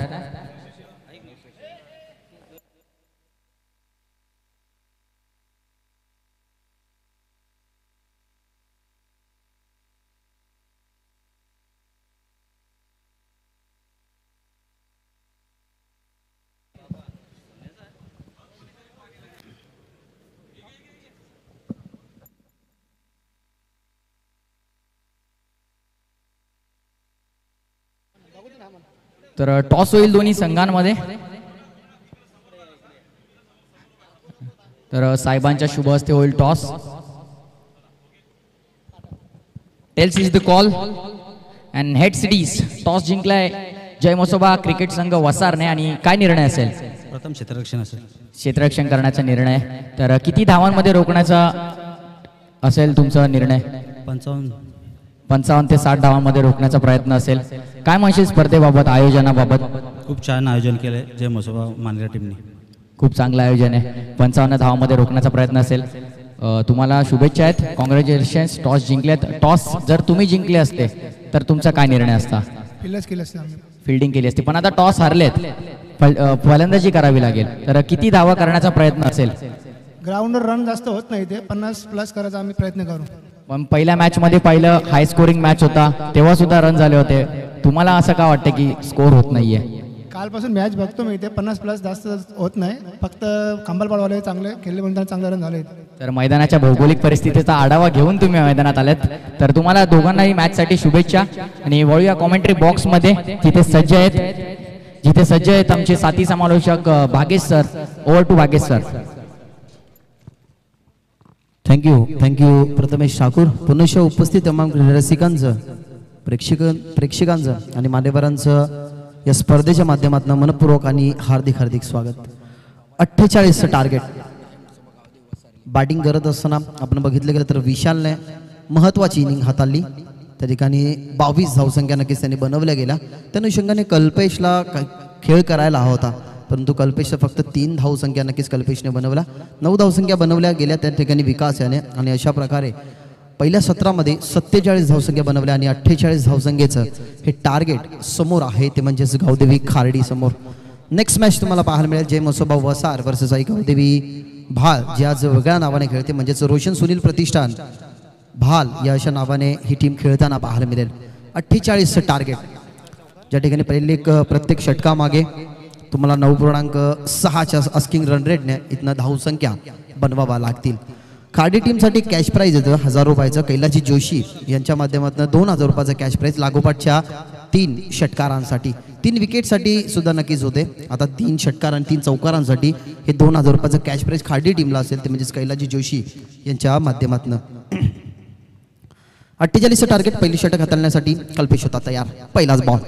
तर टॉस होईल दोन्ही संघांमध्ये. तर साहेबांच्या शुभ हस्ते होईल toss. Tails is the call and heads it is toss जिंकलाय Jai Mhasoba cricket संघ वसारने आणि काय निर्णय असेल? प्रथम क्षेत्ररक्षण असेल. क्षेत्ररक्षण करण्याचा निर्णय. तर किती धावांमध्ये रोखण्याचा असेल तुमचा निर्णय? पंचावन्न. पंचावन्न ते साठ धावांमध्ये रोखण्याचा प्रयत्न असेल. काय म्हणशील स्पर्धेबाबत आयोजनाबाबत? खूप छान आयोजन केलंय जय मसोबा मानलेल्या टीमने. खूप चांगलं आयोजन आहे. पंचावन्न धावामध्ये रोखण्याचा प्रयत्न असेल. तुम्हाला शुभेच्छा आहेत. कॉंग्रॅच्युलेशन्स टॉस जिंकलेत टॉस जर तुम्ही जिंकले असते तर तुमचा काय निर्णय असता? फिल्डच केलं असतं आम्ही. फिल्डिंग केली असती. पण आता टॉस हारलेत. फलंदाजी करावी लागेल. तर किती धावा करण्याचा प्रयत्न असेल? ग्राउंडवर रन जास्त होत नाही ते. पन्नास प्लस करायचा आम्ही प्रयत्न करू. पण पहिल्या मॅच मध्ये पाहिलं हाय स्कोरिंग मॅच होता तेव्हा सुद्धा रन झाले होते. तुम्हाला असं का वाटतं की स्कोर होत नाहीये? कालपासून मॅच बघतो मी ते पन्नास प्लस जास्त होत नाही. फक्त कंबलपाडवाले चांगले खेळले म्हणताना चांगले रन झाले तर मैदानाच्या भौगोलिक परिस्थितीचा आढावा घेऊन तुम्ही मैदानात आलेत. तर तुम्हाला दोघांनाही मॅचसाठी शुभेच्छा. आणि वळूया कॉमेंट्री बॉक्समध्ये जिथे सज्ज आहेत जिथे सज्ज आहेत आमचे साथी समालोचक Bhagesh sir over to Bhagesh sir thank you thank you Prathamesh Thakur पुनश उपस्थित तमाम रसिकांचं प्रेक्षक प्रेक्षकांचं आणि मान्यवरांचं या स्पर्धेच्या माध्यमातून मनपूर्वक आणि हार्दिक हार्दिक स्वागत अठ्ठेचाळीसचं टार्गेट बॅटिंग करत असताना आपण बघितलं गेलं तर विशालने महत्त्वाची इनिंग हाताळली त्या ठिकाणी बावीस धावसंख्या नक्कीच त्यांनी बनवल्या गेल्या त्या अनुषंगाने कल्पेशला खेळ करायला हवा होता परंतु कल्पेशचं फक्त तीन धावसंख्या नक्कीच कल्पेशने बनवल्या नऊ धावसंख्या बनवल्या गेल्या त्या ठिकाणी विकास याने आणि अशा प्रकारे पहिल्या सत्रामध्ये सत्तेचाळीस धावसंख्या बनवल्या आणि अठ्ठेचाळीस धावसंख्येचं हे टार्गेट समोर आहे ते म्हणजेच गावदेवी खारडी समोर. नेक्स्ट मॅच तुम्हाला पाहायला मिळेल जय मसोबा वसार वर्सेस आई गावदेवी भाल जे आज वेगळ्या नावाने खेळते म्हणजेच रोशन सुनील प्रतिष्ठान भाल या अशा नावाने ही टीम खेळताना पाहायला मिळेल. अठ्ठेचाळीसचं टार्गेट ज्या ठिकाणी पहिले एक प्रत्येक षटकामागे तुम्हाला नऊ पूर्णांक सहाच्या अस्किंग रन रेटने इथनं धावसंख्या बनवावा लागतील. खाडी टीमसाठी कॅश प्राईज येतं हजार रुपयाचं. कैलाजी जोशी यांच्या माध्यमातून दोन हजार रुपयाचं कॅश प्राईज लागोपाठच्या तीन षटकारांसाठी. तीन विकेटसाठी सुद्धा नक्कीच होते. आता तीन षटकार आणि तीन चौकारांसाठी हे दोन हजार रुपयाचं कॅश प्राईज खाडी टीमला असेल ते म्हणजेच कैलाजी जोशी यांच्या माध्यमातून. अठ्ठेचाळीसचं टार्गेट पहिली षटक हाताळण्यासाठी कल्पेश होता तयार. पहिलाच ball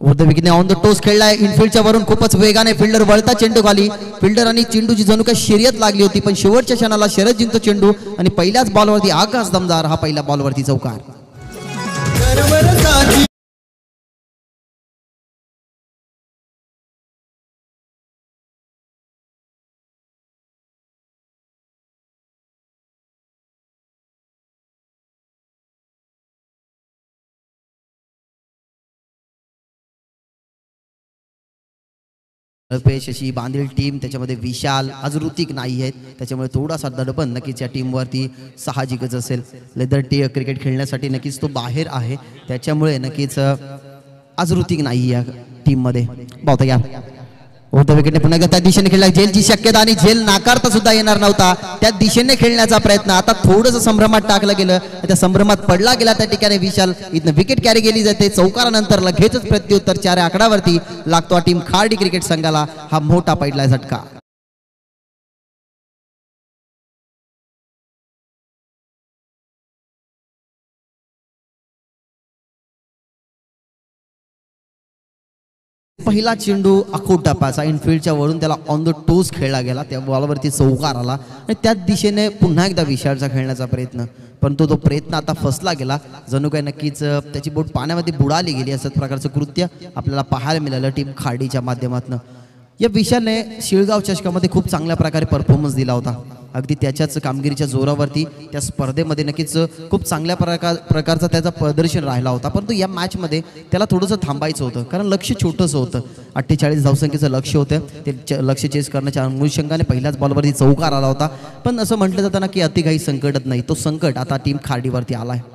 were on the toss खेळलाय. इनफिल्डच्या वरून खूपच वेगाने फिल्डर वळता चेंडू खाली. फिल्डर आणि चेंडूची जणू काही शर्यत लागली होती पण शेवटच्या क्षणाला शरद जिंकतो चेंडू आणि पहिल्याच बॉलवरती आकाश दमदार हा पहिल्या बॉलवरती चौकार. अल्पेश अशी बांधील टीम त्याच्यामध्ये विशाल आज ऋतिक नाही आहेत. त्याच्यामुळे थोडासा दडपण नक्कीच या टीमवरती साहजिकच असेल. लेदर टी क्रिकेट खेळण्यासाठी नक्कीच तो बाहेर आहे. त्याच्यामुळे नक्कीच आज ऋतिक नाही या टीममध्ये. बहुता या विकेटने पुन्हा एकदा त्या दिशेने खेळला. झेलची शक्यता आणि झेल नाकारता सुद्धा येणार नव्हता. त्या दिशेने खेळण्याचा प्रयत्न. आता थोडंसं संभ्रमात टाकलं गेलं. त्या संभ्रमात पडला गेला त्या ठिकाणी विशाल. इथनं विकेट कॅरी केली जाते. चौकारानंतर लगेचच प्रत्युत्तर चार आकडावरती. लागतो टीम खार्डी क्रिकेट संघाला. हा मोठा पडलाय झटका. पहिला चेंडू अखोट टप्प्याचा इनफिल्डच्या वरून त्याला ऑन द टोस खेळला गेला. त्या बॉलवरती चौकार आला. आणि त्याच दिशेने पुन्हा एकदा विशाळचा खेळण्याचा प्रयत्न. परंतु तो प्रयत्न आता फसला गेला. जणू काय नक्कीच त्याची बोट पाण्यामध्ये बुडाली गेली असं प्रकारचं कृत्य आपल्याला पाहायला मिळालं टीम खाडीच्या माध्यमातून. या विशालने शिळगाव चषकामध्ये खूप चांगल्या प्रकारे परफॉर्मन्स दिला होता. अगदी त्याच्याच कामगिरीच्या जोरावरती त्या स्पर्धेमध्ये नक्कीच खूप चांगल्या प्रकार प्रकारचा त्याचा प्रदर्शन राहिला होता. परंतु या मॅचमध्ये त्याला थोडंसं थांबायचं होतं. कारण लक्ष छोटंसं होतं. अठ्ठेचाळीस धावसंख्येचं लक्ष होतं. ते च- लक्ष चेस करण्याच्या अनुषंगाने पहिल्याच बॉलवरती चौकार आला होता. पण असं म्हटलं जातं ना की अति काही संकटच नाही. तो संकट आता टीम खाडीवरती आहे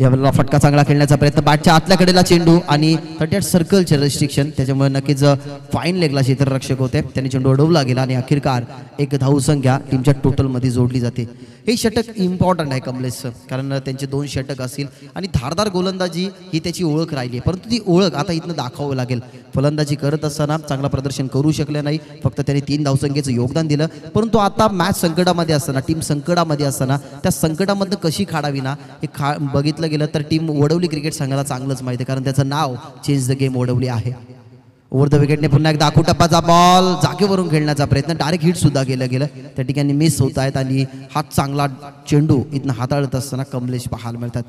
यावेळेला फटका चांगला खेळण्याचा प्रयत्न. बॅटच्या आतल्या कडेला चेंडू आणि थर्टी एट सर्कलचे रेस्ट्रिक्शन त्याच्यामुळे नक्कीच फाईन लेगला क्षेत्ररक्षक होते. त्यांनी चेंडू अडवला गेला आणि अखेरकार एक धावसंख्या टीमच्या टोटलमध्ये जोडली जाते. हे षटक इम्पॉर्टंट आहे कमलेशचं कारण त्यांचे दोन षटक असतील. आणि धारदार गोलंदाजी ही त्याची ओळख राहिली आहे. परंतु ती ओळख आता इथनं दाखवावं लागेल. फलंदाजी करत असताना चांगला प्रदर्शन करू शकले नाही. फक्त त्यांनी तीन धावसंख्येचं योगदान दिलं. परंतु आता मॅच संकटामध्ये असताना टीम संकटामध्ये असताना त्या संकटामधनं कशी काढावी ना हे खा बघितलं गेलं तर टीम वडवली क्रिकेट संघाला चांगलंच माहिती आहे. कारण त्याचं नाव चेंज द गेम वडवली आहे. ओव्हर द विकेटने पुन्हा एकदा आखूटप्पाचा बॉल जागेवरून खेळण्याचा प्रयत्न. डायरेक्ट हिट सुद्धा केलं गेलं. त्या ठिकाणी मिस होत आहेत आणि हा चांगला चेंडू इथनं हाताळत असताना कमलेश पाहायला मिळतात.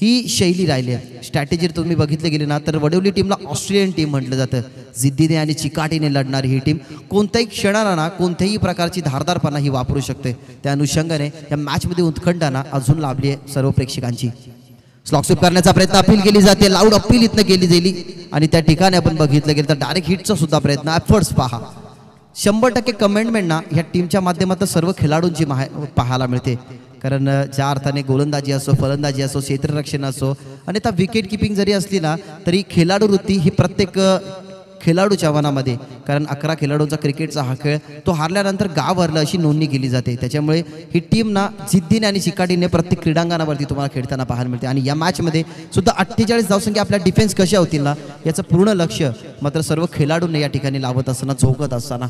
ही शैली राहिली आहे. स्ट्रॅटेजी तुम्ही बघितले गेले ना तर वडवली टीमला ऑस्ट्रेलियन टीम म्हटलं जातं. जिद्दीने आणि चिकाटीने लढणारी ही टीम कोणत्याही क्षणाला ना कोणत्याही प्रकारची धारदारपणा ही वापरू शकते. त्या अनुषंगाने या मॅचमध्ये उत्खंडाना अजून लाभली आहे सर्व प्रेक्षकांची. स्लॉकस्विप करण्याचा प्रयत्न अपील केली जाते. लाऊड अपील इथनं केली गेली. आणि त्या ठिकाणी आपण बघितलं गेलं तर डायरेक्ट हिटचा सुद्धा प्रयत्न. एफर्ट्स पहा. शंभर टक्के कमेंटमेंट ना ह्या टीमच्या माध्यमातून सर्व खेळाडूंची माहि पाहायला मिळते. कारण ज्या अर्थाने गोलंदाजी असो फलंदाजी असो क्षेत्ररक्षण असो आणि त्या विकेट किपिंग जरी असली ना तरी खेळाडू वृत्ती ही प्रत्येक खेळाडूच्या आव्हानामध्ये. कारण अकरा खेळाडूंचा क्रिकेटचा हा खेळ तो हारल्यानंतर गाव हरलं अशी नोंदणी केली जाते. त्याच्यामुळे ही टीम ना जिद्दीने आणि चिकाटीने प्रत्येक क्रीडांगणावरती तुम्हाला खेळताना पाहायला मिळते. आणि या मॅचमध्ये सुद्धा अठ्ठेचाळीस धावसंख्या आपल्या डिफेन्स कशा होतील ना याचं पूर्ण लक्ष मात्र सर्व खेळाडूंना या ठिकाणी लावत असताना झोकत असताना.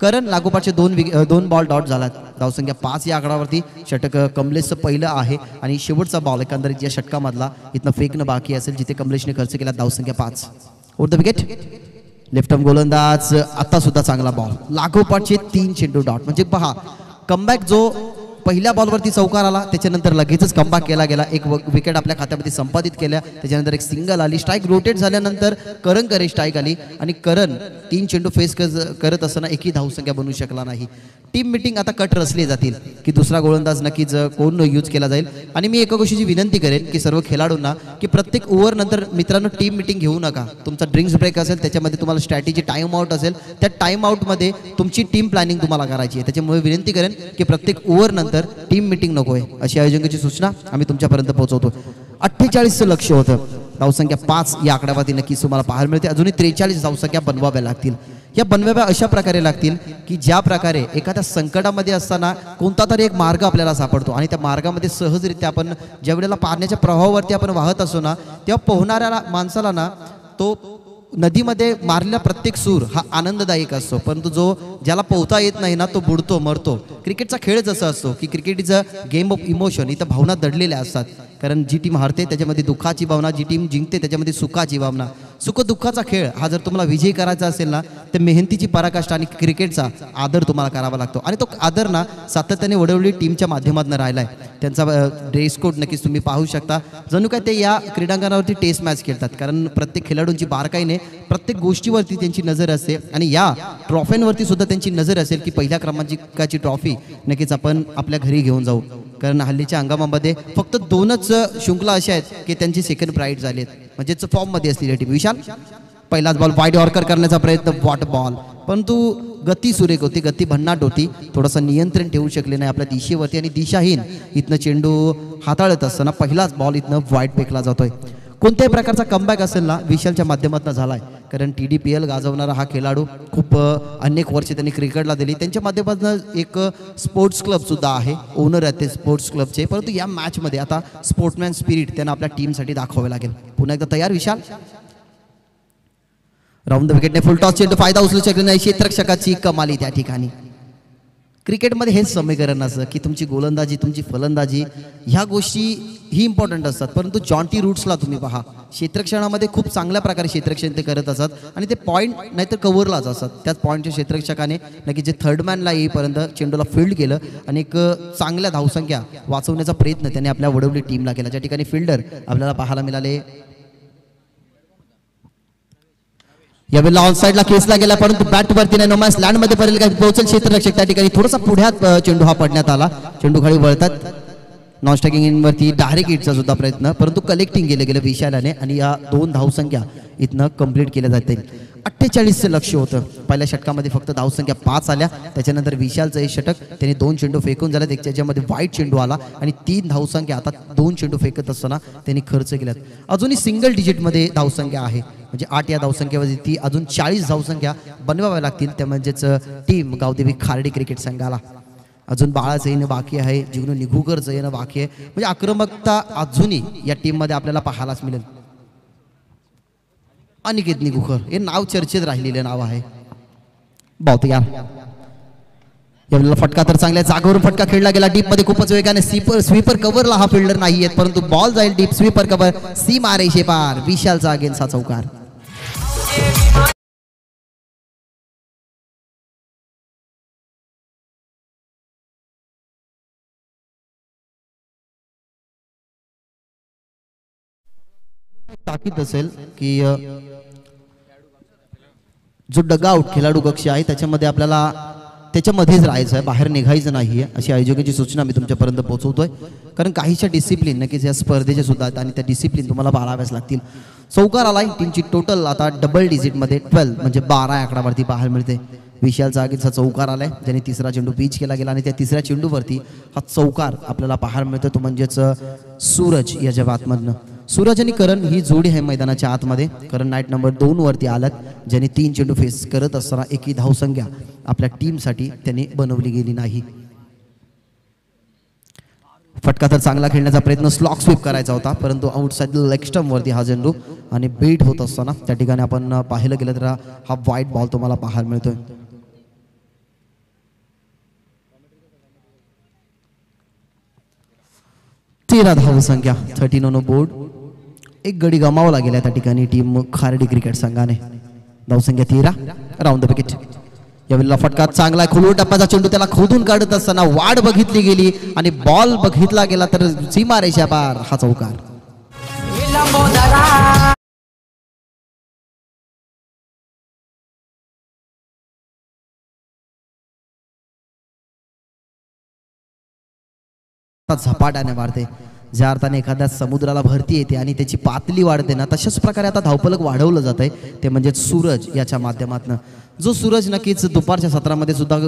करण लागोपाठचे दोन विक दोन बॉल डॉट झालात. धावसंख्या पाच या आकडावरती. षटक कमलेशचं पहिलं आहे आणि शेवटचा बॉल एकंदरीत या षटकामधला. इथनं फेकणं बाकी असेल जिथे कमलेशने खर्च केला धावसंख्या पाच. ओर द विकेट लेफ्टम गोलंदाज आता सुद्धा चांगला बॉल लागोपाठचे तीन चेंडू डॉट म्हणजे पहा कमबॅक जो पहिल्या बॉलवरती चौकार आला त्याच्यानंतर लगेचच कंबा केला गेला. एक विकेट आपल्या खात्यामध्ये संपादित केल्या. त्याच्यानंतर एक सिंगल आली. स्ट्राईक रोटेट झाल्यानंतर करण करे स्ट्राईक आली. आणि करण तीन चेंडू फेस करत असताना एकही धावसंख्या बनू शकला नाही. टीम मिटिंग आता कट रचली जातील की दुसरा गोलंदाज नक्कीच कोण यूज केला जाईल. आणि मी एका गोष्टीची विनंती करेन की सर्व खेळाडूंना की प्रत्येक ओव्हरनंतर मित्रांनो टीम मिटिंग घेऊ नका. तुमचा ड्रिंक्स ब्रेक असेल त्याच्यामध्ये तुम्हाला स्ट्रॅटेजी टाईम आउट असेल त्या टाईम आउटमध्ये तुमची टीम प्लॅनिंग तुम्हाला करायची आहे. त्याच्यामुळे विनंती करेन की प्रत्येक ओव्हरनंतर नंतर टीम मिटिंग नको आहे. अशी आयोजकाची सूचना आम्ही तुमच्यापर्यंत पोहोचवतो अठ्ठेचाळीसचं लक्ष होतं. धावसंख्या पाच या आकड्यावरती नक्कीच तुम्हाला पाहायला मिळते. अजूनही त्रेचाळीस धावसंख्या बनवाव्या लागतील. या बनवाव्या अशा प्रकारे लागतील की ज्या प्रकारे एखाद्या संकटामध्ये असताना कोणता तरी एक मार्ग आपल्याला सापडतो आणि त्या मार्गामध्ये सहजरित्या आपण ज्या वेळेला पाण्याच्या प्रवाहावरती आपण वाहत असतो ना तेव्हा पोहणाऱ्या माणसाला ना तो नदीमध्ये मारलेला प्रत्येक सूर हा आनंददायक असतो. परंतु जो ज्याला पोहता येत नाही ना तो बुडतो मरतो. क्रिकेटचा खेळ जसा असतो की cricket is a game of emotion. इथं भावना दडलेल्या असतात. कारण जी टीम हारते त्याच्यामध्ये दुःखाची भावना जी टीम जिंकते त्याच्यामध्ये सुखाची भावना. सुख दुःखाचा खेळ हा जर तुम्हाला विजय करायचा असेल ना तर मेहनतीची पराकाष्ठा आणि क्रिकेटचा आदर तुम्हाला करावा लागतो. आणि तो आदर ना सातत्याने वडवली टीमच्या माध्यमातून राहिला आहे त्यांचा ड्रेस कोड नक्कीच तुम्ही पाहू शकता. जणू काय ते या क्रीडांगणावरती टेस्ट मॅच खेळतात. कारण प्रत्येक खेळाडूंची बारकाईने प्रत्येक गोष्टीवरती त्यांची नजर असते. आणि या ट्रॉफ्यांवरती सुद्धा त्यांची नजर असेल की पहिल्या क्रमांकाची ट्रॉफी नक्कीच आपण आपल्या घरी घेऊन जाऊ. कारण हल्लीच्या हंगामामध्ये फक्त दोनच शृंखला अशा आहेत की त्यांची सेकंड प्राईड झाली आहेत म्हणजेच फॉर्ममध्ये असलेली टीम विशाल पहिलाच बॉल वाईड ऑर्कर करण्याचा प्रयत्न वॉट बॉल परंतु गती सुरेख होती गती भन्नाट होती. थोडंसं नियंत्रण ठेवू शकले नाही आपल्या दिशेवरती आणि दिशाहीन. इथनं चेंडू हाताळत असताना पहिलाच बॉल इथनं वाईट फेकला जातोय. कोणत्याही प्रकारचा कमबॅक असेल ना विशालच्या माध्यमातून झालाय. कारण टी डी पी एल गाजवणारा हा खेळाडू खूप अनेक वर्षे त्यांनी क्रिकेटला दिली. त्यांच्या माध्यमातून एक स्पोर्ट्स क्लबसुद्धा आहे. ओनर आहेत ते स्पोर्ट्स क्लबचे परंतु या मॅचमध्ये आता स्पोर्ट्समॅन स्पिरिट त्यांना आपल्या टीमसाठी दाखवावे लागेल. पुन्हा एकदा तयार विशाल? राऊंड द विकेटने फुल टॉस चेंडू फायदा उचलू शकले नाही. क्षेत्रक्षकाची कमाली त्या ठिकाणी. क्रिकेटमध्ये हेच समीकरण असं की तुमची गोलंदाजी तुमची फलंदाजी ह्या गोष्टी ही इम्पॉर्टंट असतात. परंतु जॉन्टी रूट्सला तुम्ही पहा. क्षेत्रक्षणामध्ये खूप चांगल्या प्रकारे क्षेत्रक्षण ते करत असतात आणि ते पॉईंट नाहीतर कव्हरलाच असतात. त्याच पॉईंटच्या क्षेत्रक्षकाने नक्की जे थर्ड मॅनला येईपर्यंत चेंडूला फील्ड केलं आणि एक चांगल्या धावसंख्या वाचवण्याचा प्रयत्न त्याने आपल्या वडवली टीमला केला. ज्या ठिकाणी फिल्डर आपल्याला पाहायला मिळाले यावेळेला ऑन साईडला खेचला गेला परंतु बॅट वरती नाही नोमॅस लँडमध्ये पडेल काही क्षेत्र क्षेत्ररक्षक त्या ठिकाणी थोडासा पुढ्यात चेंडू हा पडण्यात आला. चेंडू खाली वळतात. नॉन स्ट्रायकिंग इन वरती डायरेक्ट हिटचा सुद्धा प्रयत्न. परंतु कलेक्टिंग केलं गेलं विशालाने आणि या दोन धावसंख्या इथनं कंप्लीट केल्या जातील. अठ्ठेचाळीसचं लक्ष होतं. पहिल्या षटकामध्ये फक्त धावसंख्या पाच आल्या. त्याच्यानंतर विशालचं एक षटक त्याने दोन चेंडू फेकून झाला. एक त्याच्यामध्ये वाईट चेंडू आला आणि तीन धावसंख्या आता दोन चेंडू फेकत असताना त्यांनी खर्च केल्यात अजूनही सिंगल डिजिटमध्ये धावसंख्या आहे. म्हणजे आठ या धावसंख्यामध्ये ती अजून चाळीस धावसंख्या बनवाव्या लागतील. त्या म्हणजेच टीम गावदेवी खार्डी क्रिकेट संघाला. अजून बाळाचं येणं बाकी आहे. जिग्नू निघूकरचं येणं बाकी आहे. म्हणजे आक्रमकता अजूनही या टीममध्ये आपल्याला पाहायलाच मिळेल. अनिकेत निगुकर हे नाव चर्चेत राहिलेलं नाव आहे. बहुत यार. यावेळेला फटका तर चांगल्या जागेवरून फटका खेळला गेला. डीपमध्ये खूपच वेगाने स्वीपर स्वीपर कव्हरला हा फिल्डर नाही आहेत परंतु बॉल जाईल डीप स्वीपर कव्हर सी मारे शेपार विशालचा अगेन्स्ट चौकार. ताकीद असेल की जो डगआउट खेळाडू कक्ष आहे त्याच्यामध्ये आपल्याला त्याच्यामध्येच राहायचं आहे बाहेर निघायचं नाही आहे अशी आयोजकाची सूचना मी तुमच्यापर्यंत पोहोचवतोय. कारण काहीच्या डिसिप्लिन नक्कीच या स्पर्धेच्या सुद्धा आहेत आणि त्या डिसिप्लिन तुम्हाला बाळाव्याच लागतील. चौकार आलाय टीमची टोटल आता डबल डिजिटमध्ये ट्वेल्व म्हणजे बारा आकडावरती पाहायला मिळते. विशाल जागेचा चौकार आलाय ज्याने तिसरा चेंडू पीच केला गेला आणि त्या तिसऱ्या चेंडूवरती हा चौकार आपल्याला पाहायला मिळतो. तो म्हणजेच सूरज याच्या बातमधनं सूरज आणि करण ही जोडी आहे मैदानाच्या आतमध्ये. करण नाईट नंबर दोन वरती आलात ज्याने तीन चेंडू फेस करत असताना एकही धावसंख्या आपल्या टीमसाठी त्यांनी बनवली गेली नाही. फटका तर चांगला खेळण्याचा प्रयत्न स्लॉक स्वीप करायचा होता परंतु आउटसाईड लेग वरती हा झेंडू आणि बीट होत असताना त्या ठिकाणी आपण पाहिलं गेलं तर हा वाईट बॉल तुम्हाला पाहायला मिळतोय. तेरा धावसंख्या थर्टीन ऑन बोर्ड एक गडी गमावला लागेल त्या ठिकाणी. टीम खारडी क्रिकेट संघाने. धावसंख्या तेरा. राऊंड द विकेट यावेळेला फटका चांगला आहे. खुलू टप्प्याचा चेंडू त्याला खोदून काढत असताना वाढ बघितली गेली आणि बॉल बघितला गेला तर सीमा रेषा पार हा चौकार. झपाट्याने मारते ज्या अर्थाने एखाद्या समुद्राला भरती येते आणि त्याची पातळी वाढते ना तशाच प्रकारे आता धावपलक वाढवलं जात आहे ते म्हणजे सूरज याच्या माध्यमातून. जो सूरज नक्कीच दुपारच्या सत्रामध्ये सुद्धा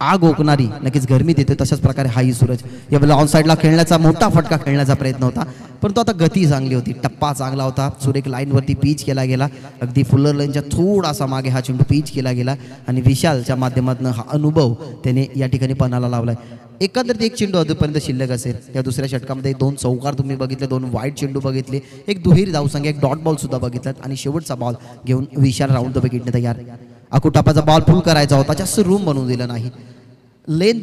आग ओकणारी नक्कीच गरमी देते तशाच प्रकारे हाही सूरज. यावेळेला ऑन साईडला खेळण्याचा मोठा फटका खेळण्याचा प्रयत्न होता. परंतु आता गती चांगली होती टप्पा चांगला होता. सुरेख लाईनवरती पीच केला गेला. अगदी फुल्लर लाईनच्या थोडासा मागे हा चेंडू पीच केला गेला. आणि विशालच्या माध्यमातून हा अनुभव त्याने या ठिकाणी पणाला लावलाय. एकंदरीत एक चेंडू अजूनपर्यंत शिल्लक असेल. या दुसऱ्या षटकामध्ये दोन चौकार तुम्ही बघितले दोन वाईट चेंडू बघितले एक दुहेरी धावसंख्या एक डॉट बॉल सुद्धा बघितलात आणि शेवटचा बॉल घेऊन विशाल राऊंड द तयार. अकुटापाचा बॉल फुल करायचा होता जास्त रूम बनवून दिला नाही. लेन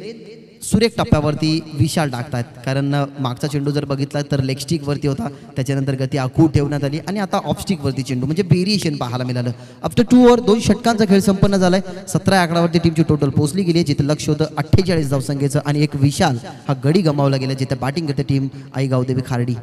सुरेख टप्प्यावरती विशाल टाकतात कारण मागचा चेंडू जर बघितला तर लेगस्टिकवरती होता. त्याच्यानंतर गती आखूड ठेवण्यात आली आणि आता ऑफस्टिकवरती चेंडू म्हणजे व्हेरिएशन पाहायला मिळालं. आफ्टर टू ओव्हर दोन षटकांचा खेळ संपन्न झालाय. सतरा आकडावरती टीमची टोटल पोहोचली गेली जिथे लक्ष होतं अठ्ठेचाळीस धावसंख्येचं. आणि एक विशाल हा गडी गमावला गेला जिथे बॅटिंग करते टीम आई गावदेवी खार्डी.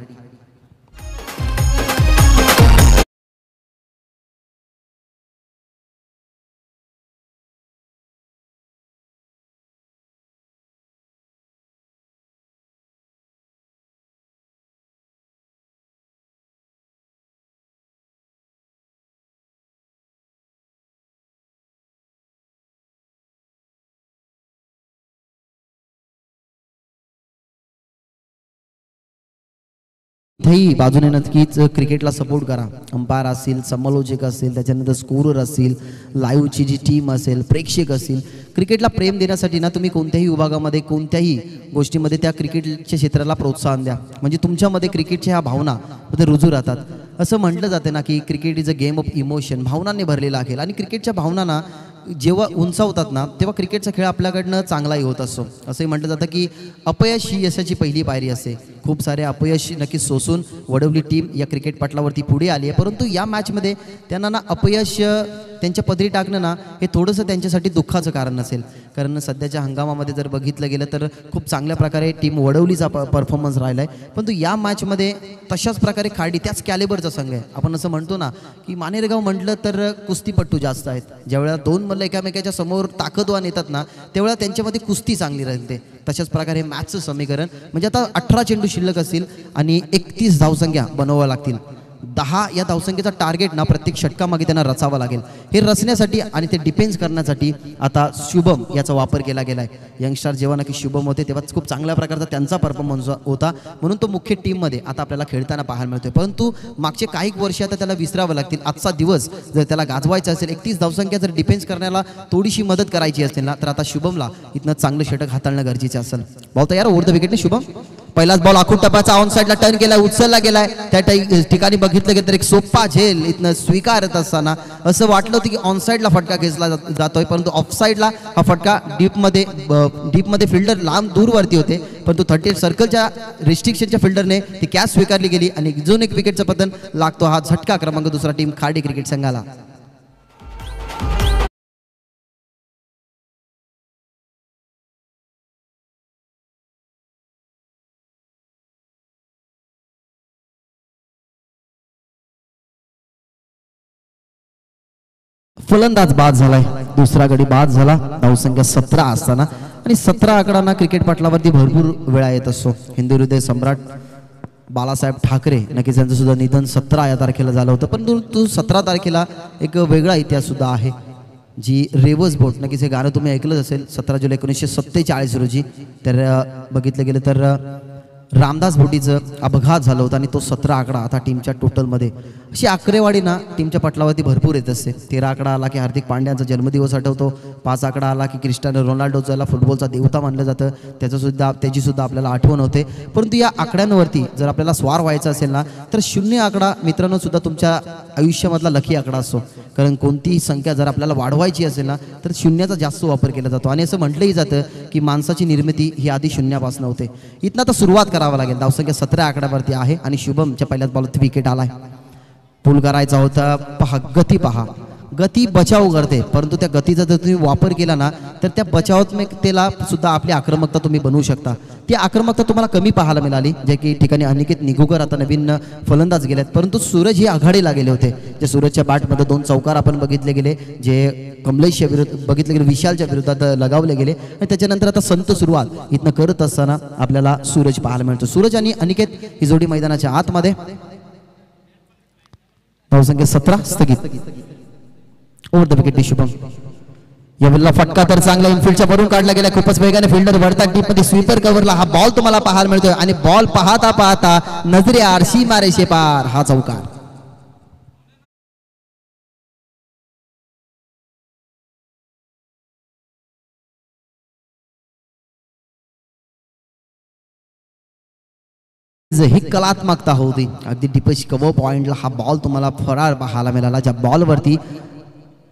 कुठेही बाजूने नक्कीच क्रिकेटला सपोर्ट करा. अंपायर असेल समालोचक असेल त्याच्यानंतर स्कोरर असतील लाईव्हची जी टीम असेल प्रेक्षक असेल क्रिकेटला प्रेम देण्यासाठी ना तुम्ही कोणत्याही विभागामध्ये कोणत्याही गोष्टीमध्ये त्या क्रिकेटच्या क्षेत्राला प्रोत्साहन द्या. म्हणजे तुमच्यामध्ये क्रिकेटच्या ह्या भावना मध्ये रुजू राहतात. असं म्हटलं जाते ना की cricket is a game of emotion भावनांनी भरलेला आहे. आणि क्रिकेटच्या भावना ना जेव्हा उंचावतात ना तेव्हा क्रिकेटचा खेळ आपल्याकडनं चांगलाही होत असतो. असंही म्हटलं जातं की अपयश ही यशाची पहिली पायरी असते. खूप सारे अपयश नक्कीच सोसून वडवली टीम या क्रिकेट पटलावरती पुढे आली आहे. परंतु या मॅचमध्ये त्यांना ना अपयश त्यांच्या पदरी टाकणं ना हे थोडंसं त्यांच्यासाठी दुःखाचं कारण नसेल. कारण सध्याच्या हंगामामध्ये जर बघितलं गेलं तर खूप चांगल्या प्रकारे टीम वडवलीचा प परफॉर्मन्स राहिला आहे परंतु या मॅचमध्ये तशाच प्रकारे खाडी त्याच कॅलेबरचा संघ आहे. आपण असं म्हणतो ना की मानेरगाव म्हटलं तर कुस्तीपट्टू जास्त आहेत. ज्यावेळेला दोन मल्ल एकामेकाच्या समोर ताकदवान येतात ना तेवढा त्यांच्यामध्ये कुस्ती चांगली राहते. तशाच प्रकारे मॅचचं समीकरण म्हणजे आता अठरा चेंडू शिल्लक असतील आणि एकतीस धावसंख्या बनवाव्या लागतील. दहा या धावसंख्येचा टार्गेट ना प्रत्येक षटकामागे त्यांना रचावा लागेल. हे रचण्यासाठी आणि ते डिफेन्स करण्यासाठी आता शुभम याचा वापर केला गेला आहे यंगस्टार जेव्हा नक्की शुभम होते तेव्हा खूप चांगल्या प्रकारचा त्यांचा परफॉर्मन्स होता. म्हणून तो मुख्य टीममध्ये आता आपल्याला खेळताना पाहायला मिळतोय. परंतु मागचे काही वर्ष आता त्याला विसरावं लागतील. आजचा दिवस जर त्याला गाजवायचा असेल एकतीस धावसंख्या जर डिफेन्स करण्याला थोडीशी मदत करायची असेल ना तर आता शुभमला इथनं चांगलं षटक हाताळणं गरजेचं असेल. बॉल तयार ओव्हर द विकेटने शुभम? पहिलाच बॉल आखूड टप्प्याचा ऑन साईडला टर्न केलाय उचलला गेलाय. त्या ठिकाणी बघितलं गेलं तर एक सोप्पा झेल इथनं स्वीकारत असताना. असं वाटलं होतं की ऑन साईडला फटका खेचला जातोय परंतु ऑफ साईडला हा फटका डीपमध्ये डीपमध्ये फिल्डर लांब दूरवरती होते. परंतु थर्टी सर्कलच्या रिस्ट्रिक्शनच्या फिल्डरने ती कॅच स्वीकारली गेली आणि अजून एक विकेटचं पतन लागतो हा झटका क्रमांक दुसरा टीम खाडी क्रिकेट संघाला. फलंदाज बाद झालाय. दुसरा गडी बाद झाला. धावसंख्या सतरा असताना. आणि सतरा आकडांना क्रिकेटपटलावरती भरपूर वेळा येत असतो. हिंदू हृदय सम्राट बाळासाहेब ठाकरे नक्कीच त्यांचं सुद्धा निधन सतरा या तारखेला झालं होतं. पण तो सतरा तारखेला एक वेगळा इतिहास सुद्धा आहे. जी रेवस बोट नक्कीच हे गाणं तुम्ही ऐकलंच असेल. सतरा जुलै एकोणीसशे सत्तेचाळीस रोजी. तर बघितलं गेलं तर रामदास बोटीचं अपघात झालं होतं आणि तो सतरा आकडा आता टीमच्या टोटलमध्ये अशी आकडेवाडी ना टीमच्या पटलावरती भरपूर येत असते. तेरा आकडा आला की हार्दिक पांड्यांचा जन्मदिवस आठवतो. पाच आकडा आला की क्रिस्टियानो रोनाल्डो याला फुटबॉलचा देवता मानलं जातं. त्याचं सुद्धा त्याची सुद्धा आपल्याला आठवण होते. परंतु या आकड्यांवरती जर आपल्याला स्वार व्हायचा असेल ना तर शून्य आकडा मित्रांनो सुद्धा तुमच्या आयुष्यामधला लकी आकडा असतो. कारण कोणतीही संख्या जर आपल्याला वाढवायची असेल ना तर शून्याचा जास्त वापर केला जातो. आणि असं म्हटलंही जातं की माणसाची निर्मिती ही आधी शून्यापासून होते. इथनं आता सुरुवात करावं लागेल. धावसंख्या सतरा आकड्यावरती आहे आणि शुभमच्या पहिल्याच बॉलवरती विकेट आला आहे पूल करायचा होता. पहा गती पहा. गती बचाव करते. परंतु त्या गतीचा जर तुम्ही वापर केला ना तर त्या बचावात्मकतेला सुद्धा आपली आक्रमकता तुम्ही बनवू शकता. ती आक्रमकता तुम्हाला कमी पाहायला मिळाली जे की ठिकाणी अनिकेत निगुकर आता नवीन फलंदाज गेलेत. परंतु सूरज हे आघाडीला गेले होते. जे सूरजच्या बॅटमध्ये दोन चौकार आपण बघितले गेले जे कमलेशच्या विरुद्ध बघितले गेले विशालच्या विरोधात लगावले गेले. आणि त्याच्यानंतर आता संत सुरुवात. इथनं करत असताना आपल्याला सूरज पाहायला मिळतो. सूरज आणि अनिकेत ही जोडी मैदानाच्या आतमध्ये. धावसंख्या सतरा स्थगित. ओव्हर द विकेट शुभम या फटका तर चांगला इनफिल्डच्या वरून काढला गेला. खूपच वेगाने फिल्डर वरता डीपमध्ये स्वीपर कव्हरला हा बॉल तुम्हाला पाहायला मिळतोय. आणि बॉल पाहता पाहता नजरे आरशी मारेशे पार. हा चौकार ही कलात्मकता होती. अगदी डिपेश कवो पॉइंटला हा बॉल तुम्हाला फरार पाहायला मिळाला. ज्या बॉलवरती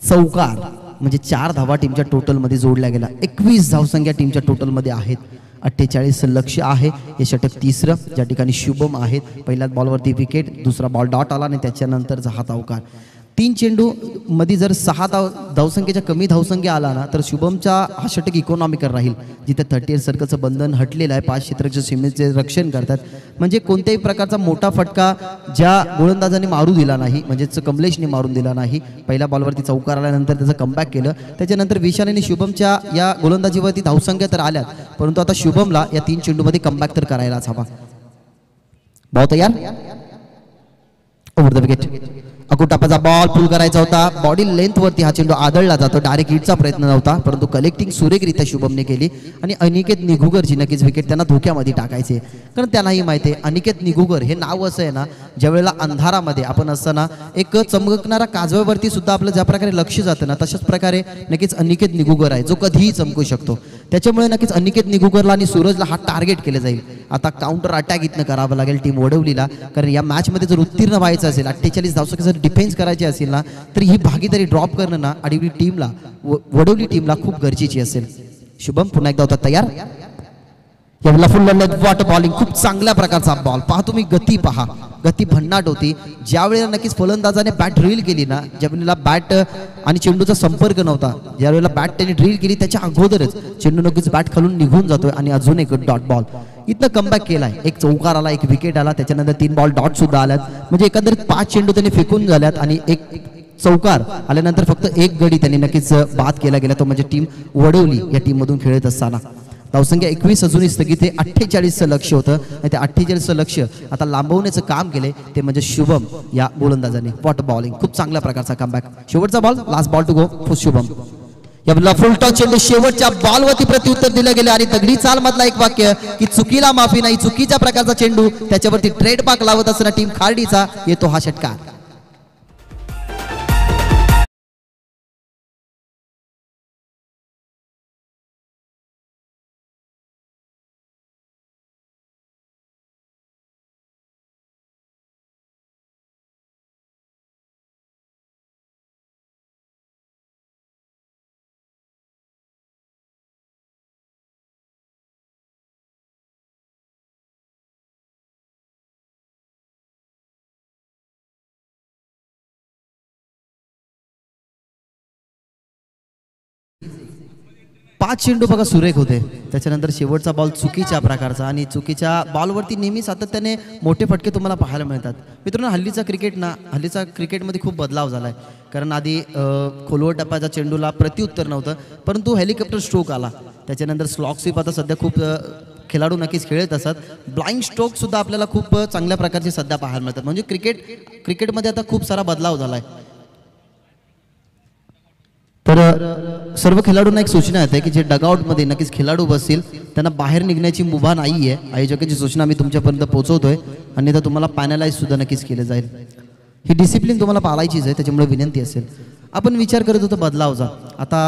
चौकार म्हणजे चार धावा टीमच्या टोटलमध्ये जोडल्या गेल्या. एकवीस धावसंख्या टीमच्या टोटलमध्ये आहेत. अठ्ठेचाळीस लक्ष आहे. हे षटक तिसरं. ज्या ठिकाणी शुभम आहेत पहिल्याच बॉलवरती विकेट दुसरा बॉल डॉट आला आणि त्याच्यानंतरचा हा चौकार तीन चेंडू मध्ये जर सहा धाव धावसंख्येच्या कमी धावसंख्या आला ना तर शुभमचा हा षटक इकॉनॉमिकल राहील. जिथे थर्टी एट सर्कलचं बंधन हटलेलं आहे पाच क्षेत्राच्या सीमेचे रक्षण करतात. म्हणजे कोणत्याही प्रकारचा मोठा फटका ज्या गोलंदाजाने मारू दिला नाही म्हणजेच कमलेशने मारून दिला नाही पहिल्या बॉलवरती चौकार आल्यानंतर त्याचं कमबॅक केलं. त्याच्यानंतर विशाल आणि शुभमच्या या गोलंदाजीवरती धावसंख्या तर आल्यात परंतु आता शुभमला या तीन चेंडूमध्ये कमबॅक तर करायलाच हवा. भाऊ तयार? ओव्हर द विकेट अकुटापाचा बॉल फुल करायचा होता. बॉडी लेंथ वरती हा चेंडू आदळला जातो. डायरेक्ट हिटचा प्रयत्न नव्हता परंतु कलेक्टिंग सुरेखरित्या शुभमने केली आणि अनिकेत निघुगरची नक्कीच विकेट त्यांना धोक्यामध्ये टाकायचे. कारण त्यांनाही माहिती आहे अनिकेत निघुगर हे नाव असं आहे ना ज्यावेळेला अंधारामध्ये आपण असताना एक चमकणारा काजव्यावरती सुद्धा आपलं ज्या प्रकारे लक्ष जातं ना तशाच प्रकारे नक्कीच अनिकेत निघुगर आहे जो कधीही चमकू शकतो. त्याच्यामुळे नक्कीच अनिकेत निघुगरला आणि सूरजला हा टार्गेट केलं जाईल. आता काउंटर अटॅक इथनं करावं लागेल टीम वडवलीला. कारण या मॅचमध्ये जर उत्तीर्ण व्हायचं असेल अठ्ठेचाळीस धावसंख्या जर डिफेन्स करायची असेल ना तर ही भागीदारी ड्रॉप करणं ना आडिवली टीमला व- वडवली टीमला खूप गरजेची असेल. शुभम पुन्हा एकदा होता तयार? यावेळेला फुल वॉटर बॉलिंग खूप चांगल्या प्रकारचा बॉल पहा तुम्ही गती पहा. गती भन्नाट होती. ज्यावेळेला नक्कीच फलंदाजाने बॅट ड्रिल केली ना जमिनीला बॅट आणि चेंडूचा संपर्क नव्हता ज्यावेळेला बॅट त्याने ड्रिल केली त्याच्या अगोदरच चेंडू नक्कीच बॅट खालून निघून जातोय आणि अजून एक डॉट बॉल इथनं कमबॅक केलाय. एक चौकार आला एक विकेट आला त्याच्यानंतर तीन बॉल डॉट सुद्धा आल्यात. म्हणजे एकंदरीत पाच चेंडू त्यांनी फेकून झाल्यात आणि एक चौकार आल्यानंतर फक्त एक गडी त्यांनी नक्कीच बाद केला गेला. तो म्हणजे टीम वडवली या टीम मधून खेळत असताना. धावसंख्या एकवीस अजूनही स्थगित हे अठ्ठेचाळीसचं लक्ष होतं. आणि त्या अठ्ठेचाळीसचं लक्ष आता लांबवण्याचं काम केले ते म्हणजे शुभम या गोलंदाजाने. वॉट बॉलिंग खूप चांगल्या प्रकारचा कमबॅक शेवटचा ball last ball to go for Shubham. या फुल चेंडू शेवटच्या बॉलवरती प्रत्युत्तर दिलं गेले. आणि दगडी चाल मधला एक वाक्य की चुकीला माफी नाही चुकीच्या प्रकारचा चेंडू त्याच्यावरती ट्रेडमार्क लावत असताना टीम खार्डीचा येतो हा षटकार. पाच चेंडू बघा सुरेख होते. त्याच्यानंतर शेवटचा बॉल चुकीच्या प्रकारचा आणि चुकीच्या बॉलवरती नेहमी सातत्याने मोठे फटके तुम्हाला पाहायला मिळतात. मित्रांनो हल्लीचा क्रिकेट ना हल्लीचा क्रिकेटमध्ये खूप बदलाव झाला आहे कारण आधी खोलवर टप्प्याच्या चेंडूला प्रत्युत्तर नव्हतं परंतु हेलिकॉप्टर स्ट्रोक आला. त्याच्यानंतर स्लॉक स्वीप आता सध्या खूप खेळाडू नक्कीच खेळत असतात ब्लाइंड स्ट्रोकसुद्धा आपल्याला खूप चांगल्या प्रकारचे सध्या पाहायला मिळतात. म्हणजे क्रिकेट क्रिकेटमध्ये आता खूप सारा बदलाव झाला आहे तर सर्व खेळाडूंना एक सूचना येते की जे डगआउटमध्ये नक्कीच खेळाडू बसतील त्यांना बाहेर निघण्याची मुभा नाही आहे आयोजकाची सूचना मी तुमच्यापर्यंत पोहोचवतोय. अन्यथा तुम्हाला पॅनलाइज सुद्धा नक्कीच केलं जाईल. ही डिसिप्लिन तुम्हाला पाळायचीच आहे त्याच्यामुळे विनंती असेल. आपण विचार करत होतो बदलावचा आता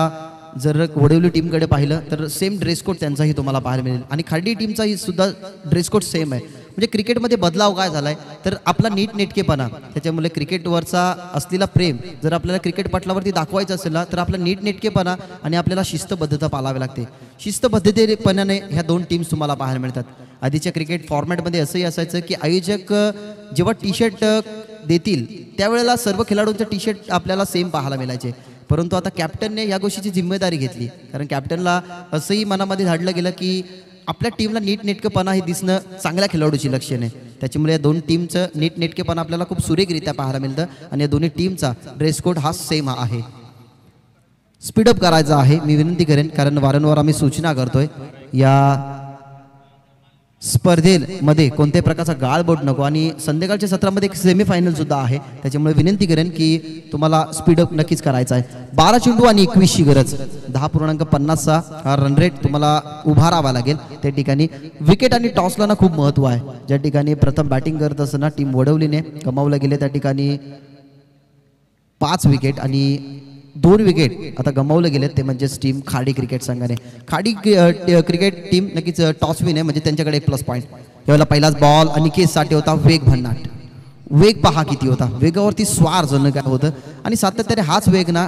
जर वडवली टीमकडे पाहिलं तर सेम ड्रेस कोड त्यांचाही तुम्हाला पाहायला मिळेल. आणि खाडी टीमचाही सुद्धा ड्रेस कोड सेम आहे. म्हणजे क्रिकेटमध्ये बदलाव काय झालाय? तर आपला नीट नेटकेपणा त्याच्यामुळे क्रिकेटवरचा असलेला प्रेम जर आपल्याला क्रिकेट पटलावरती दाखवायचं असेल ना तर आपला नीट नेटकेपणा आणि आपल्याला शिस्तबद्धता पाळावी लागते. शिस्तबद्धतेपणाने ह्या दोन टीम्स तुम्हाला पाहायला मिळतात. आधीच्या क्रिकेट फॉर्मॅटमध्ये असंही असायचं की आयोजक जेव्हा टी शर्ट देतील त्यावेळेला सर्व खेळाडूंचं टी शर्ट आपल्याला सेम पाहायला मिळायचे. परंतु आता कॅप्टनने या गोष्टीची जिम्मेदारी घेतली. कारण कॅप्टनला असंही मनामध्ये धाडलं गेलं की आपल्या टीमला नीटनेटकेपणा हे दिसणं चांगल्या खेळाडूची लक्षण. आहे त्याच्यामुळे या दोन टीमचं नीटनेटकेपणा आपल्याला खूप सुरेखरित्या पाहायला मिळतं आणि या दोन्ही टीमचा ड्रेस कोड हा सेम आहे. स्पीडअप करायचा आहे. मी विनंती करेन कारण वारंवार आम्ही सूचना करतोय या स्पर्धेमध्ये कोणत्याही प्रकारचा गाळबोट नको. आणि संध्याकाळच्या सत्रामध्ये एक सेमीफायनल सुद्धा आहे. त्याच्यामुळे विनंती करेन की तुम्हाला स्पीडअप नक्कीच करायचा आहे. बारा चेंडू आणि एकवीसची गरज. दहा पूर्णांक पन्नासचा हा रन रेट तुम्हाला उभा राहावा लागेल. त्या ठिकाणी विकेट आणि टॉसला ना खूप महत्त्व आहे. ज्या ठिकाणी प्रथम बॅटिंग करत असताना टीम वडवलीने कमावलं गेले. त्या ठिकाणी पाच विकेट आणि दोन विकेट आता गमावले गेलेत. ते म्हणजेच टीम खाडी क्रिकेट संघाने. खाडी क्रिकेट टीम नक्कीच टॉस विन आहे म्हणजे त्यांच्याकडे एक प्लस पॉईंट यावेळेला पहिलाच बॉल अनिकेतसाठी होता वेग भन्नाट. वेग पहा किती होता. वेगावरती स्वार जण काय होतं. आणि सातत्याने हाच वेग ना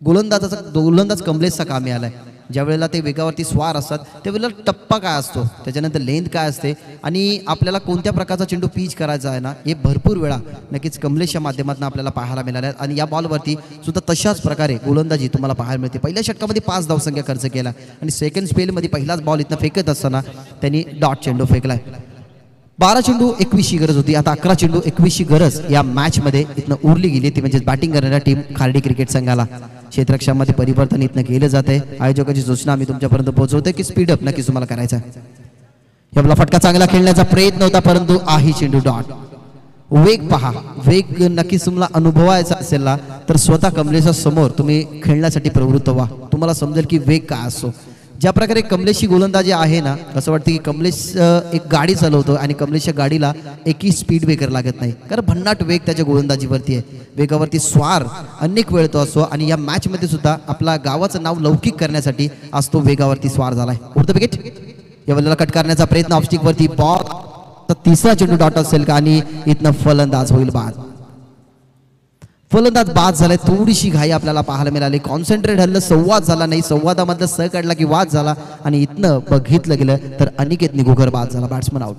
गोलंदाजाचा गोलंदाज कमलेशचा कामी आलाय ज्या वेळेला ते वेगावरती स्वार असतात त्यावेळेला टप्पा काय असतो? त्याच्यानंतर लेंथ काय असते? आणि आपल्याला कोणत्या प्रकारचा चेंडू पीच करायचा आहे ना हे भरपूर वेळा नक्कीच कमलेशच्या माध्यमातून आपल्याला पाहायला मिळाल्या आहेत आणि या बॉलवरती सुद्धा तशाच प्रकारे गोलंदाजी तुम्हाला पाहायला मिळते. पहिल्या षटकामध्ये पाच धावसंख्या खर्च केला. आणि सेकंड स्पेलमध्ये पहिलाच बॉल इथनं फेकत असताना त्यांनी डॉट चेंडू फेकलाय. बारा चेंडू एकवीसची गरज होती. आता अकरा चेंडू एकवीसची गरज या मॅचमध्ये इथनं उरली गेली. ती म्हणजे बॅटिंग करणाऱ्या टीम खार्डी क्रिकेट संघाला. क्षेत्रक्षामध्ये परिवर्तन इथनं केलं जात आहे आयोजकाची सूचना आम्ही तुमच्यापर्यंत पोहोचवतोय की स्पीडअप नक्कीच तुम्हाला करायचं आहे आपला फटका चांगला खेळण्याचा प्रयत्न होता परंतु आही चेंडू डॉट. वेग पहा. वेग नक्कीच तुम्हाला अनुभवायचा असेल ना तर स्वतः कमलेच्या समोर तुम्ही खेळण्यासाठी प्रवृत्त व्हा. तुम्हाला समजेल की वेग काय असतो ज्या प्रकारे कमलेशची गोलंदाजी आहे ना असं वाटतं की कमलेश एक गाडी चालवतो आणि कमलेशच्या गाडीला एकही स्पीड ब्रेकर लागत नाही. कारण भन्नाट वेग त्याच्या गोलंदाजीवरती आहे. वेगावरती स्वार अनेक वेळ तो असतो आणि या मॅचमध्ये सुद्धा आपला गावाचं नाव लौकिक करण्यासाठी आज तो वेगावरती स्वार झालाय. उडतं विकेट या वेळेला कट करण्याचा प्रयत्न ऑफस्टिक वरती बॉल तिसरा चेंडू डॉट असेल का आणि इथनं फलंदाज होईल बाद. फलंदाज बाद झालाय थोडीशी घाई आपल्याला पाहायला मिळाली. कॉन्सन्ट्रेट हल्लं संवाद झाला नाही. संवादामधलं स काढला की वाद झाला. आणि इथनं बघितलं गेलं तर अनिकेत निगुकर बाद झाला. बॅट्समन आउट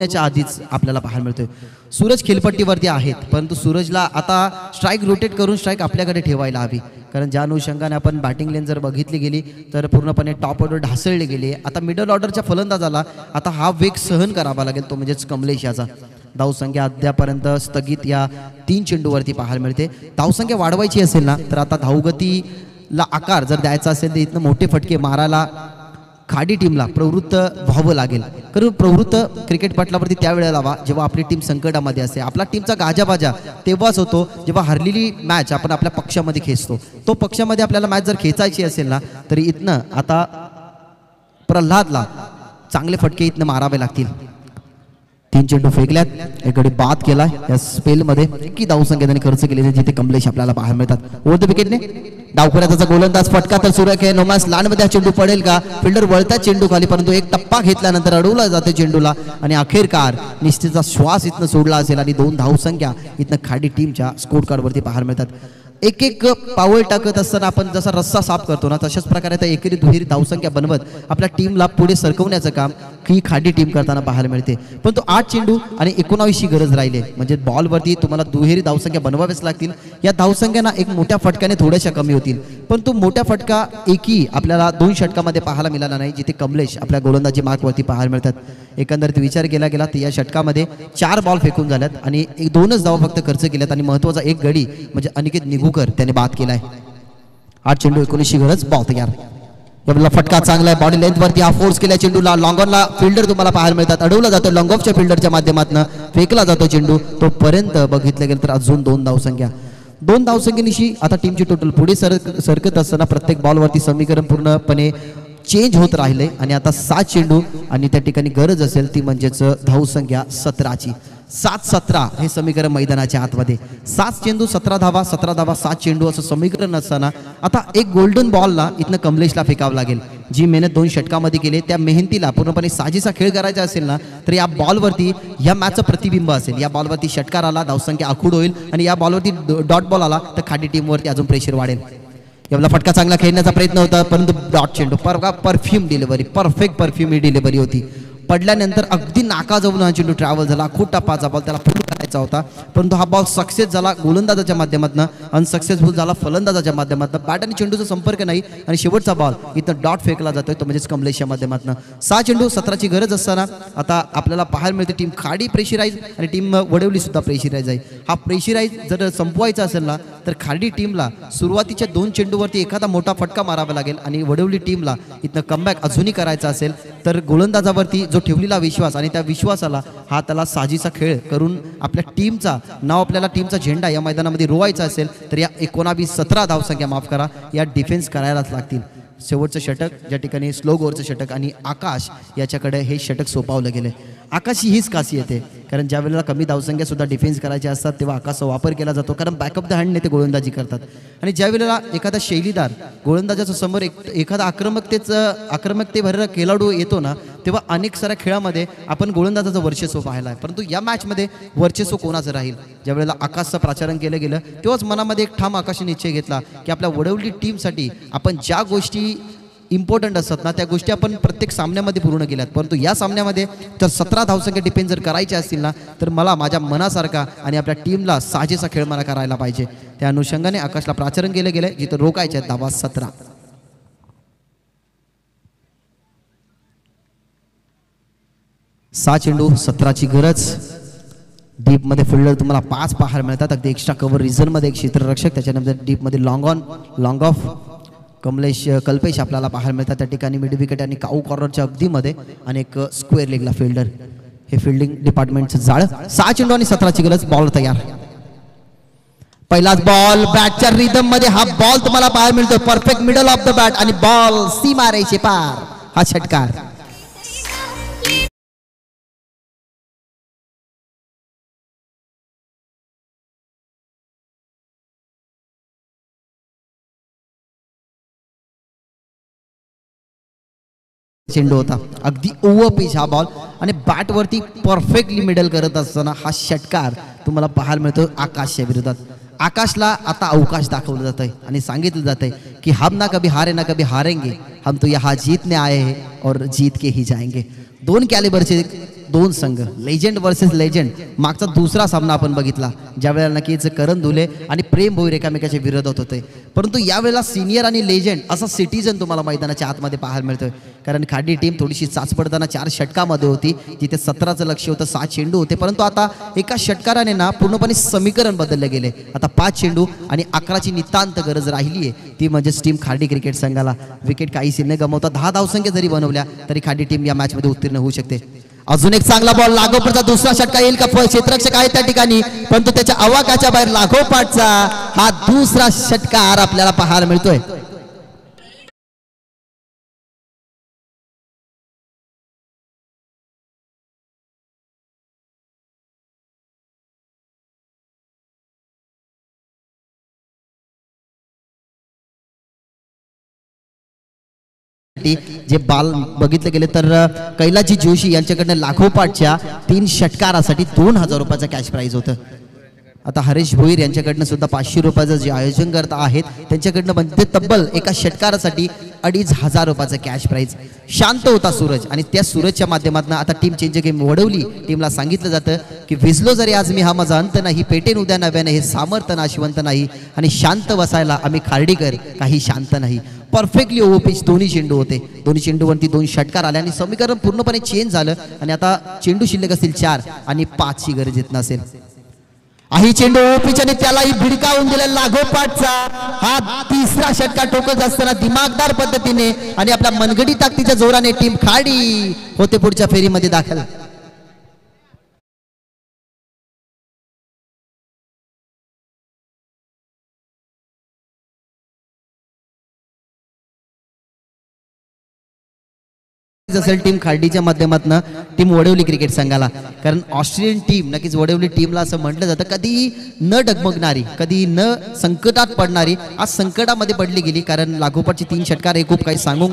त्याच्या आधीच आपल्याला पाहायला मिळतोय. सूरज खेलपट्टीवरती आहेत परंतु सूरजला आता स्ट्राईक रोटेट करून स्ट्राईक आपल्याकडे ठेवायला हवी. कारण ज्या अनुषंगाने आपण बॅटिंग लेन जर बघितली गेली तर पूर्णपणे टॉप ऑर्डर ढासळली गेली. आता मिडल ऑर्डरच्या फलंदाजाला आता हा वेग सहन करावा लागेल तो म्हणजेच कमलेश याचा धावसंख्या अद्यापर्यंत स्थगित या तीन चेंडूवरती पाहायला मिळते. धावसंख्या वाढवायची असेल ना तर आता धावगतीला आकार जर द्यायचा असेल तर इथनं मोठे फटके मारायला खाडी टीमला प्रवृत्त व्हावं लागेल. कारण प्रवृत्त क्रिकेट पटलावरती त्या वेळेला जेव्हा आपली टीम संकटामध्ये असते आपला टीमचा गाजाबाजा तेव्हाच होतो जेव्हा हरलेली मॅच आपण आपल्या पक्षामध्ये खेचतो. तो पक्षामध्ये आपल्याला मॅच जर खेचायची असेल ना तरी इथनं आता प्रल्हादला चांगले फटके इथनं मारावे लागतील. तीन चेंडू फेकल्यात. एकडे बाद केला. या स्पेलमध्ये की धावसंख्या त्यांनी खर्च केलेले जिथे कमलेश आपल्याला पाहायला मिळतात. ओव्हर द विकेटने डावखऱ्या त्याचा गोलंदाज फटका तर सुरेख आहे. नोमास लानमध्ये हा चेंडू पडेल का? फिल्डर वळतात चेंडू खाली परंतु एक टप्पा घेतल्यानंतर अडवला जाते चेंडूला. आणि अखेरकार निश्चितचा श्वास इथनं सोडला असेल आणि दोन धावसंख्या इथनं खाडी टीमच्या स्कोर कार्डवरती पाहायला मिळतात. एक एक पावल टाकत असताना आपण जसा रस्सा साफ करतो ना तशाच प्रकारे त्या एकेरी दुहेरी धावसंख्या बनवत आपल्या टीमला पुढे सरकवण्याचं काम ही खाडी टीम करताना पाहायला मिळते. पण तो आठ चेंडू आणि एकोणावीसची गरज राहिली. म्हणजे बॉलवरती तुम्हाला दुहेरी धावसंख्या बनवाव्याच लागतील. या धावसंख्यांना एक मोठ्या फटक्याने थोड्याशा कमी होतील. पण तो मोठ्या फटका एकही आपल्याला दोन षटकामध्ये पाहायला मिळाला नाही जिथे कमलेश आपल्या गोलंदाजी मार्कवरती पाहायला मिळतात. एकंदरीत विचार केला गेला तर या षटकामध्ये चार बॉल फेकून झाल्यात आणि एक दोनच धावा फक्त खर्च केल्यात आणि महत्त्वाचा एक गडी म्हणजे अनिकेत निघूकर त्याने बाद केलाय आठ चेंडू एकोणीसशे गरज बॉल तयार. फटका चांगला आहे बॉडी लेंथ वरती हा फोर्स केला चेंडूला. लॉंगॉनला फिल्डर तुम्हाला पाहायला मिळतात. अडवला जातो लॉंग ऑफच्या फिल्डरच्या माध्यमातून. फेकला जातो चेंडू. तोपर्यंत बघितलं गेलं तर अजून दोन धावसंख्या दोन धावसंख्येनिशी आता टीमची टोटल पुढे सरक सरकत असताना प्रत्येक बॉलवरती समीकरण पूर्णपणे चेंज होत राहिले आणि आता सात चेंडू आणि त्या ठिकाणी गरज असेल ती म्हणजेच धावसंख्या सतराची. सात सतरा हे समीकरण मैदानाच्या आतमध्ये. सात चेंडू सतरा धावा सतरा धावा सात चेंडू असं समीकरण असताना आता एक गोल्डन बॉलला इथनं कमलेशला फेकावं लागेल. जी मेहनत दोन षटकामध्ये केली त्या मेहनतीला पूर्णपणे साजेसा खेळ करायचा असेल ना तर या बॉलवरती या मॅचचं प्रतिबिंब असेल. या बॉलवरती षटकार आला धावसंख्या आखूड होईल आणि या बॉलवरती डॉट बॉल आला तर खाडी टीमवरती अजून प्रेशर वाढेल. एवढा फटका चांगला खेळण्याचा प्रयत्न होता परंतु डॉट चेंडू पर परफ्यूम डिलिव्हरी परफेक्ट परफ्यूम ही डिलिव्हरी होती. पडल्यानंतर अगदी नाकाजवळून हा चेंडू ट्रॅव्हल झाला. खूप टप्पाचा बॉल त्याला फुल करायचा होता. परंतु हा बॉल सक्सेस झाला गोलंदाजाच्या माध्यमातून अनसक्सेसफुल झाला फलंदाजाच्या माध्यमातून. बॅट आणि चेंडूचा संपर्क नाही आणि शेवटचा बॉल इथं डॉट फेकला जातोय तो म्हणजेच कमलेशच्या माध्यमातून. सहा चेंडू सतराची गरज असताना आता आपल्याला पाहायला मिळते टीम खाडी प्रेशराईज आणि टीम वडवली सुद्धा प्रेशराईज आहे. हा प्रेशराईज जर संपवायचा असेल ना तर खाडी टीमला सुरुवातीच्या दोन चेंडूवरती एखादा मोठा फटका मारावा लागेल आणि वडवली टीमला इथनं कमबॅक अजूनही करायचा असेल तर गोलंदाजावरती जो ठेवलेला विश्वास आणि त्या विश्वासाला हा त्याला साजीचा खेळ करून आपल्या टीमचा नाव आपल्याला टीमचा झेंडा या मैदानामध्ये रोवायचा असेल तर या एकोणावीस सतरा धावसंख्या माफ करा. या डिफेन्स करायलाच लागतील. शेवटचं षटक ज्या ठिकाणी स्लो गोवरचं षटक आणि आकाश याच्याकडे हे षटक सोपावलं गेलं आकाशी हीच खासियत येते कारण ज्या वेळेला कमी धावसंख्या सुद्धा डिफेन्स करायचे असतात तेव्हा आकाशचा वापर केला जातो. कारण बॅकअप द हँडने ते गोलंदाजी करतात. आणि ज्या वेळेला एखादा शैलीदार गोलंदाजाच्या समोर एक एखादा आक्रमकतेचं आक्रमकतेभर खेळाडू येतो ना तेव्हा अनेक साऱ्या खेळामध्ये आपण गोलंदाजाचं वर्चस्व पाहायला. आहे परंतु या मॅचमध्ये वर्चस्व कोणाचं राहील? ज्या वेळेला आकाशचं प्राचारण केलं गेलं तेव्हाच मनामध्ये एक ठाम आकाशाने निश्चय घेतला की आपल्या वडवली टीमसाठी आपण ज्या गोष्टी इम्पॉर्टंट असतात ना त्या गोष्टी आपण प्रत्येक सामन्यामध्ये पूर्ण केल्यात. परंतु या सामन्यामध्ये तर सतरा धावसंख्या डिफेन्स जर करायच्या असतील ना तर मला माझ्या मनासारखा आणि आपल्या टीमला साजेसा खेळ मला करायला पाहिजे. त्या अनुषंगाने आकाशला प्राचारण केलं गेलं जिथं रोखायचे आहेत धावा सतरा. सहा चेंडू सतराची गरज. डीपमध्ये फिल्डर तुम्हाला पाच पहार मिळतात. अगदी एक्स्ट्रा कव्हर रिझनमध्ये एक क्षेत्ररक्षक त्याच्यानंतर डीपमध्ये long on long off Kamlesh Kalpesh आपल्याला पाहायला मिळतात. त्या ठिकाणी मिड विकेट आणि काऊ कॉर्नरच्या अगदीमध्ये आणि एक स्क्वेअर लेगला फिल्डर. हे फिल्डिंग डिपार्टमेंटचं जाळ. सहा चेंडू आणि सतराची गरज. बॉल तयार. पहिलाच बॉल बॅटच्या रिदममध्ये हा बॉल तुम्हाला पाहायला मिळतो. Perfect middle off the bat आणि बॉल सीमा रेषे पार हा षटकार. चेंडू होता. अगदी ओव्हर पिच हा बॉल आणि बॅटवरती परफेक्टली मिडल करत असताना हा षटकार तुम्हाला पाहायला मिळतो आकाशच्या विरोधात. आकाशला आता अवकाश दाखवलं जात आहे आणि सांगितलं जात आहे की हम ना कभी हारे ना कभी हारेंगे. हम तो यहाँ जीतने आए हैं और जीत के ही जाएंगे. दोन कॅलिबरचे दोन संघ लेजंड वर्सेस लेजंड मागचा दुसरा सामना आपण बघितला ज्यावेळेला नक्कीच करण धुले आणि प्रेम भोईर एकामेकाच्या विरोधात होते. परंतु यावेळेला सिनियर आणि लेजंड असा सिटीजन तुम्हाला मैदानाच्या आतमध्ये पाहायला मिळतोय. कारण खाडी टीम थोडीशी चाचपडताना चार षटकामध्ये होती. जिथे सतराचं लक्ष होतं सात चेंडू होते. परंतु आता एका षटकाराने ना पूर्णपणे समीकरण बदलले गेले. आता पाच चेंडू आणि अकराची नितांत गरज राहिली आहे ती म्हणजेच टीम खाडी क्रिकेट संघाला. विकेट काहीशी न गमावता दहा धावसंख्या जरी बनवल्या तरी खाडी टीम या मॅचमध्ये उत्तीर्ण होऊ शकते. अजून एक चांगला बॉल लागोपाठचा दुसरा षटका येईल का? क्षेत्रक्षक आहे त्या ठिकाणी. परंतु त्याच्या अवाकाच्या बाहेर लागोपाठचा हा दुसरा षटकार आपल्याला पाहायला मिळतोय. जे बाल बघितले गेले तर कैलाजी जोशी यांच्याकडनं लाखोपाठच्या तीन षटकारासाठी दोन हजार रुपयाचं कॅश प्राईज होतं. आता हरीश भोईर यांच्याकडनं सुद्धा पाचशे रुपयाचं जे आयोजन करत आहेत त्यांच्याकडनं म्हणजे तब्बल एका षटकारासाठी अडीच हजार रुपयाचं कॅश प्राईज शांत होता सूरज आणि त्या सूरजच्या माध्यमातून आता टीम चेंज गेम वडवली. टीमला सांगितलं जातं की विजलो जरी आज मी हा माझा अंत नाही पेटेन उद्या नव्याने हे सामर्थ्य नाशिवंत नाही आणि शांत बसायला आम्ही खार्डीकर काही शांत नाही. परफेक्टली ओव्हर पिच दोन्ही चेंडू होते. दोन्ही चेंडूवरती दोन षटकार आले आणि समीकरण पूर्णपणे चेंज झालं आणि आता चेंडू शिल्लक असतील चार आणि पाचची गरज येत नसेल. आई चेंडू ओपीच्याने त्यालाही भिडकावून दिला लागोपाठचा. हा तिसरा षटकार ठोकत असताना दिमागदार पद्धतीने आणि आपल्या मनगडी ताकदीच्या जोराने टीम खाडी होते पुढच्या फेरीमध्ये दाखल. असेल टीम खार्डीच्या माध्यमातून टीम वडवली क्रिकेट संघाला. कारण ऑस्ट्रेलियन टीम नक्कीच वडवली टीमला असं म्हटलं जातं कधी न डगमगणारी कधी न संकटात पडणारी आज संकटामध्ये पडली गेली. कारण लागोपाठची तीन षटकार हे खूप काही सांगून